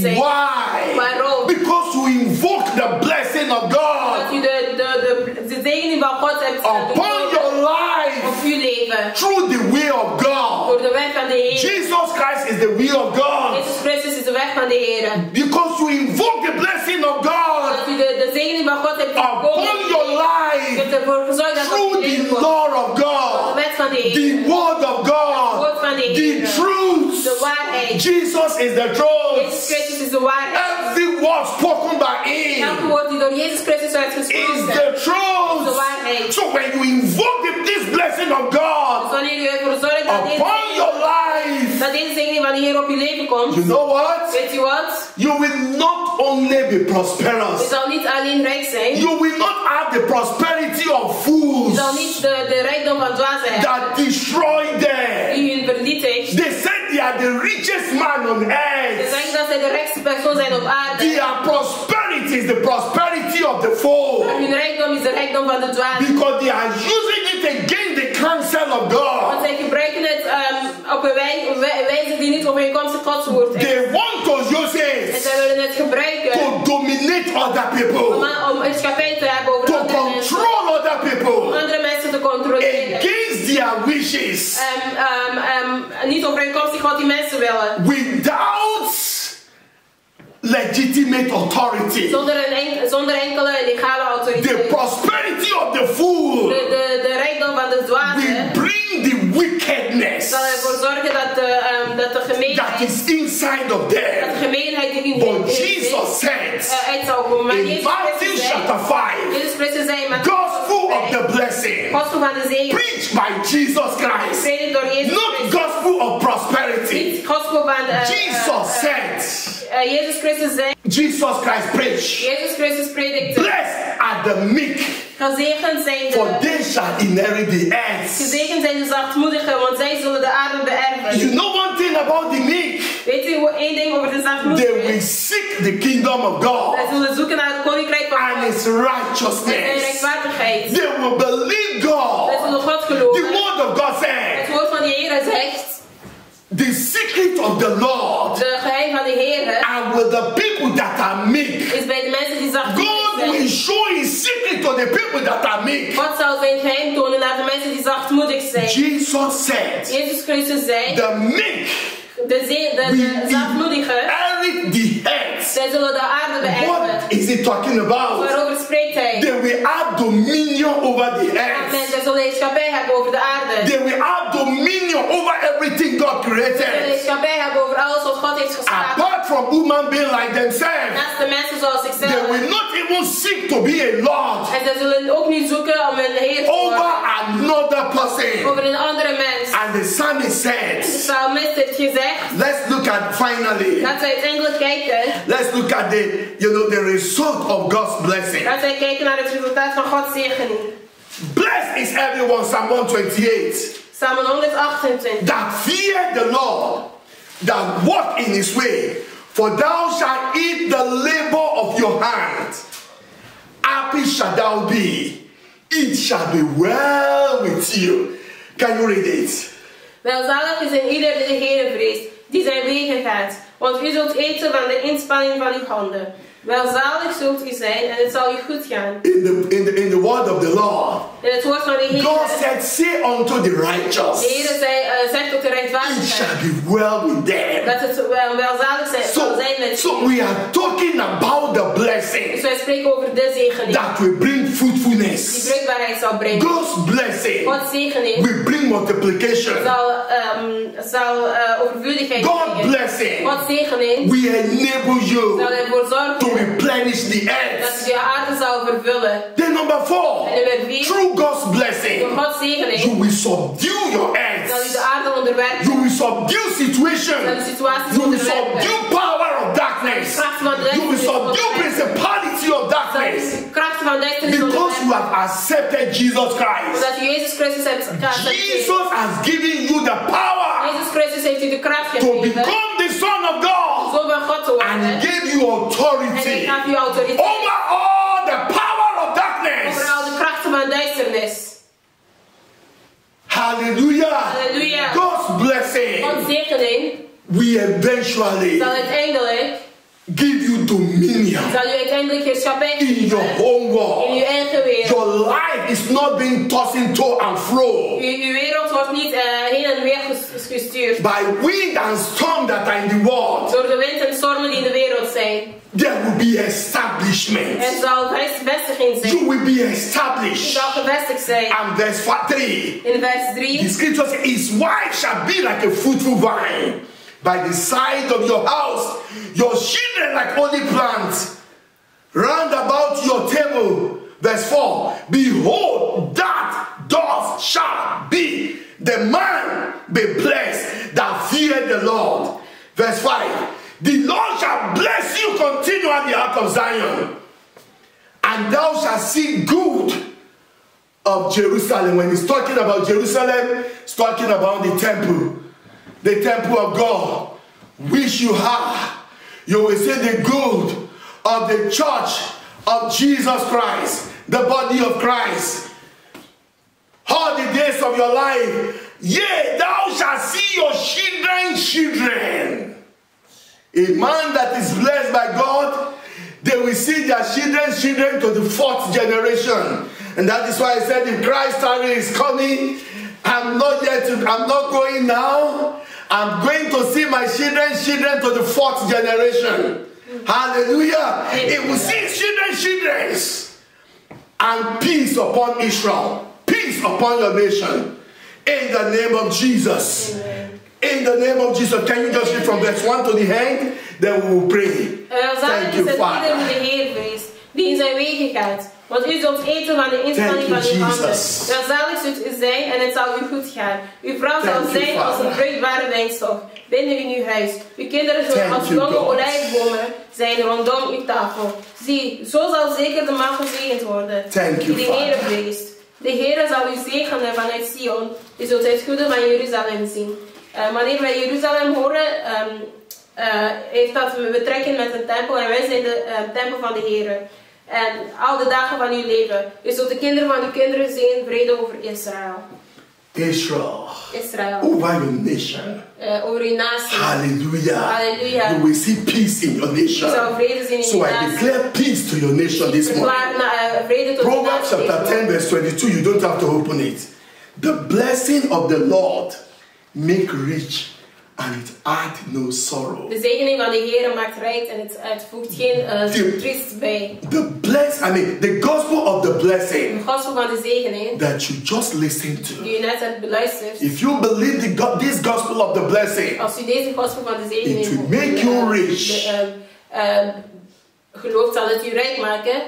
Zal. Why? Waarom? Because you invoke the blessing of God u de, de, de, de zegening van God hebt upon your life op uw leven. through the will of God. Door de weg van de Heer. Jesus Christ is the will of God. Jezus Christus is de weg van de Heer. Because you invoke the blessing of God Dat u de, de zegening van God hebt upon your life hebt ervoor gezorgd dat through the law of God, wet van de Heer. the word of God, the truth. Jesus is the truth. Christus is de waarheid. Every word spoken by Him woord die door Jezus Christus werd is the truth. So when you invoke this blessing of God wanneer u ervoor zorgt dat deze, upon your life, dat deze zegening van de Heer op uw leven komt. you know what? You will not only be prosperous, zal niet alleen rijk zijn. you will not have the prosperity of fools niet de, de rijkdom van dwazen hebben. that destroy them. Die hun vernietigt. They said they are the richest man on earth. zeggen dat zij de rijkste persoon zijn op aarde. Their prosperity is the prosperity of the fool. Maar hun rijkdom is de rijkdom van de dwazen. Because they are using it against the counsel of God. Is. They want to use it zij willen het gebruiken to dominate other people, om heerschappij te hebben over to control other people andere mensen te controleren. against their wishes Ehm, ehm, ehm, niet overeenkomstig wat die mensen willen. without legitimate authority. Zonder, een zonder enkele legale The prosperity of the fool De, de, de rijkdom van de will dwazen bring the wickedness zal er that is inside of them. gemeenheid die in But Jesus said uit zou komen. Maar in Matthew chapter 5, Jezus Christus zei, maar gospel of the blessing, gospel van de zegen, preached by Jesus Christ, not gospel of prosperity. Niet gospel van de, eh, Jesus eh, said, eh, Jezus Christus zei, Jesus Christ preached, Jezus Christus predikte, blessed are the meek, gezegend zijn for de, they shall inherit the earth. gezegend zijn de zachtmoedigen, want zij zullen de aarde beërven. You know one thing about the meek? Weet u één ding over de They will seek the kingdom of God Zij zullen zoeken naar het koninkrijk van and God its en zijn righteousness. rechtvaardigheid. They will believe Zij God. zullen God The word of God Het said, woord van de Heer zegt, the secret of the Lord de geheim van de Heer are with the people that are meek. is bij de mensen die zachtmoedig God will show his secret to the people that are meek. God zal zijn geheim tonen naar de mensen die zachtmoedig zijn. Jesus said, Jezus Christus zei, the meek de, ze- de, de zachtmoedigen inherit the earth. Zij zullen de aarde beëindigen. What is he talking about? Waarover spreekt hij? They will have dominion over the earth. Zij zullen heerschappij hebben over de aarde. They will have dominion over everything Apart from human being like themselves, Naast de mensen zoals they will not even seek to be a Lord En zij zullen ook niet zoeken om een heer te over another person. Over een andere. And the psalmist De says, psalmist heeft gezegd. let's look at finally, Laten we uiteindelijk kijken. let's look at the, you know, the result of God's blessing. Laten wij kijken naar het resultaat van Gods zegening. Blessed is everyone, Psalm 128, Psalm 128. that fear the Lord, that walk in his way, for thou shalt eat the labor of your hand. Happy shall thou be, it shall be well with you. Can you read it? Welzalig is in ieder die de Heere vreest, die zijn wegen gaat. Want u zult eten van de inspanning van uw handen. Welzalig zult u zijn en het zal u goed gaan. In the, in the, in the word of the Lord, In het woord van de Heer. God said, Say unto the righteous, De Heer zei, eh, zegt tot de it shall be well with them. Dat het wel, welzalig zijn, zal So, zijn met so we are talking about the Dus blessing wij spreken over de zegening. that will bring Die fruitfulness. vruchtbaarheid zal brengen. God's blessing Gods zegening will bring multiplication. zal, ehm, zal eh, overvloedigheid God brengen. blessing Gods zegening will enable zal you ervoor to replenish the earth. dat earth. je aarde zal vervullen. Then number four, En nummer vier, through God's door blessing, Gods you will subdue your zal u de earth. aarde onderwerpen. You will subdue Zal situation. situaties You will subdue power of darkness. Kracht van de You will subdue principality of darkness. de krachten van duisternis Because you have accepted Jesus Christ. Omdat u Jezus Christus hebt geaccepteerd. Jesus has given you the power Jezus Christus heeft u de kracht to gegeven. become and gave you authority over all the power of darkness. al de krachten van duisternis. Hallelujah. God's blessing Gods zegening will eventually zal uiteindelijk, give you dominion zal u uiteindelijk heerschappij in your geven own in uw world. eigen wereld. Your life is not being tossed to and fro U, uw wereld wordt niet heen en weer gestuurd by wind and storm that are in the world. door de wind en stormen die in de wereld zijn. There will be establishment. Er zal vest- vestiging zijn. You will be U established. zal gevestigd zijn. And verse 3. In vers The 3. scripture says, His wife shall be like a fruitful vine by the side of your house, your children like olive plants round about your table. Verse 4 Behold, that does shall be the man be blessed that fear the Lord. Verse 5 The Lord shall bless you continually out of Zion, and thou shalt see good of Jerusalem. When he's talking about Jerusalem, he's talking about the temple, the temple of God, which you have. You will see the good of the church of Jesus Christ, the body of Christ. All the days of your life, yea, thou shalt see your children, children. A man that is blessed by God, they will see their children's children to the fourth generation. And that is why I said if Christ tarry is coming, I'm not yet I'm not going now. I'm going to see my children's children to the fourth generation. Hallelujah. It will see children's children's. And peace upon Israel. Peace upon your nation. In the name of Jesus. In the name of Jesus. Can you just read from verse 1 to the end? Then we will pray. Thank you, Father. Want u zult eten van de inspanning van uw handen. Jesus. Welzalig zult u zijn en het zal u goed gaan. Uw vrouw zal Thank zijn als een vruchtbare wijnstok binnen in uw huis. Uw kinderen zullen als God. olijfbomen zijn rondom uw tafel. Zie, zo zal zeker de man gezegend worden Thank die de Heer vreest. De Heer zal u zegenen vanuit Sion. U zult het goede van Jeruzalem zien. Eh, wanneer wij Jeruzalem horen, ehm, eh, heeft dat betrekking met een tempel en wij zijn de eh, tempel van de Heer. En al de dagen van uw leven. U zult de kinderen van uw kinderen zien, vrede over Israël. Israel. Israël. Over your nation. Eh, over uw natie. Hallelujah. Hallelujah. You will see peace in your nation. zal vrede zien in So I declare peace to your nation this morning. Eh, Proverbs chapter 10, verse 22, you don't have to open it. The blessing of the Lord make rich and it add no sorrow. De zegening van de Heer maakt rijk en het, het voegt geen uh, Die- triest bij. The bless, I mean, the gospel of the blessing De gospel van de zegening, that you just listened to. die u net hebt beluisterd. If you believe the God, this gospel of the blessing, Als u deze gospel van de zegening It will make you eh, rich. de, ehm, ehm, gelooft, zal het u rijk maken.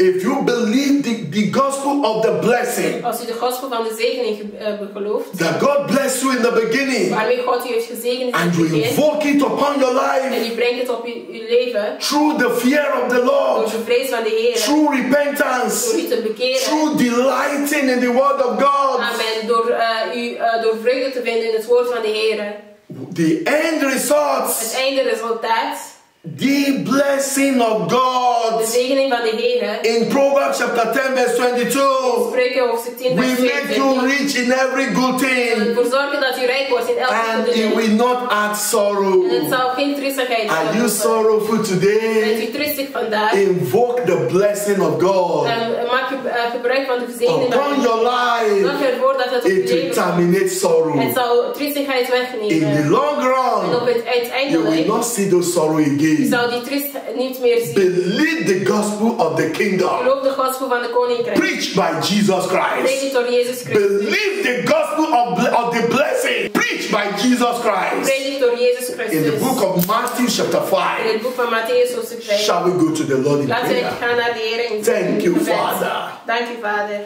If you believe the, the gospel of the blessing, Als u de gospel van de zegening ge- eh, gelooft, that God bless you in the beginning, waarmee God u heeft gezegend in and het you invoke it upon your en life u brengt het op uw, uw leven, through the fear of the door Lord, de vrees van de Heer, through door repentance, u te bekeren. through delighting in the word of God, Amen. Door, eh, u, eh, door vreugde te vinden in het woord van de Heer. the end Het results, einde resultaat, the blessing of God. zegening van de Heer. In Proverbs chapter 10, verse 22, Spreuken hoofdstuk 10 we vers make you 22. rich in every good thing, Ervoor zorgen dat u rijk wordt in elke and it will not add sorrow. En het zal geen tristigheid Are you sorrowful today? u tristig vandaag? Invoke the blessing of God En maak ge- eh, gebruik van de verzekering van upon your life. ervoor dat het op uw It will terminate sorrow. Het zal tristigheid In the long run, you will not see those sorrow je again. zal die trist niet meer zien. Believe the gospel of the kingdom. Geloof de gospel van de koninkrijk. Preached by Jesus Christ. Predik door Jezus Christus. Believe the gospel of, of the blessing. Preached by Jesus Christ. Predik door Jezus In the book of Matthew, chapter In 5. het boek van Mattheüs hoofdstuk 5. Shall we go to the Lord in Laten we prayer? gaan naar de Heer in Thank you. Father. Dank u, Vader.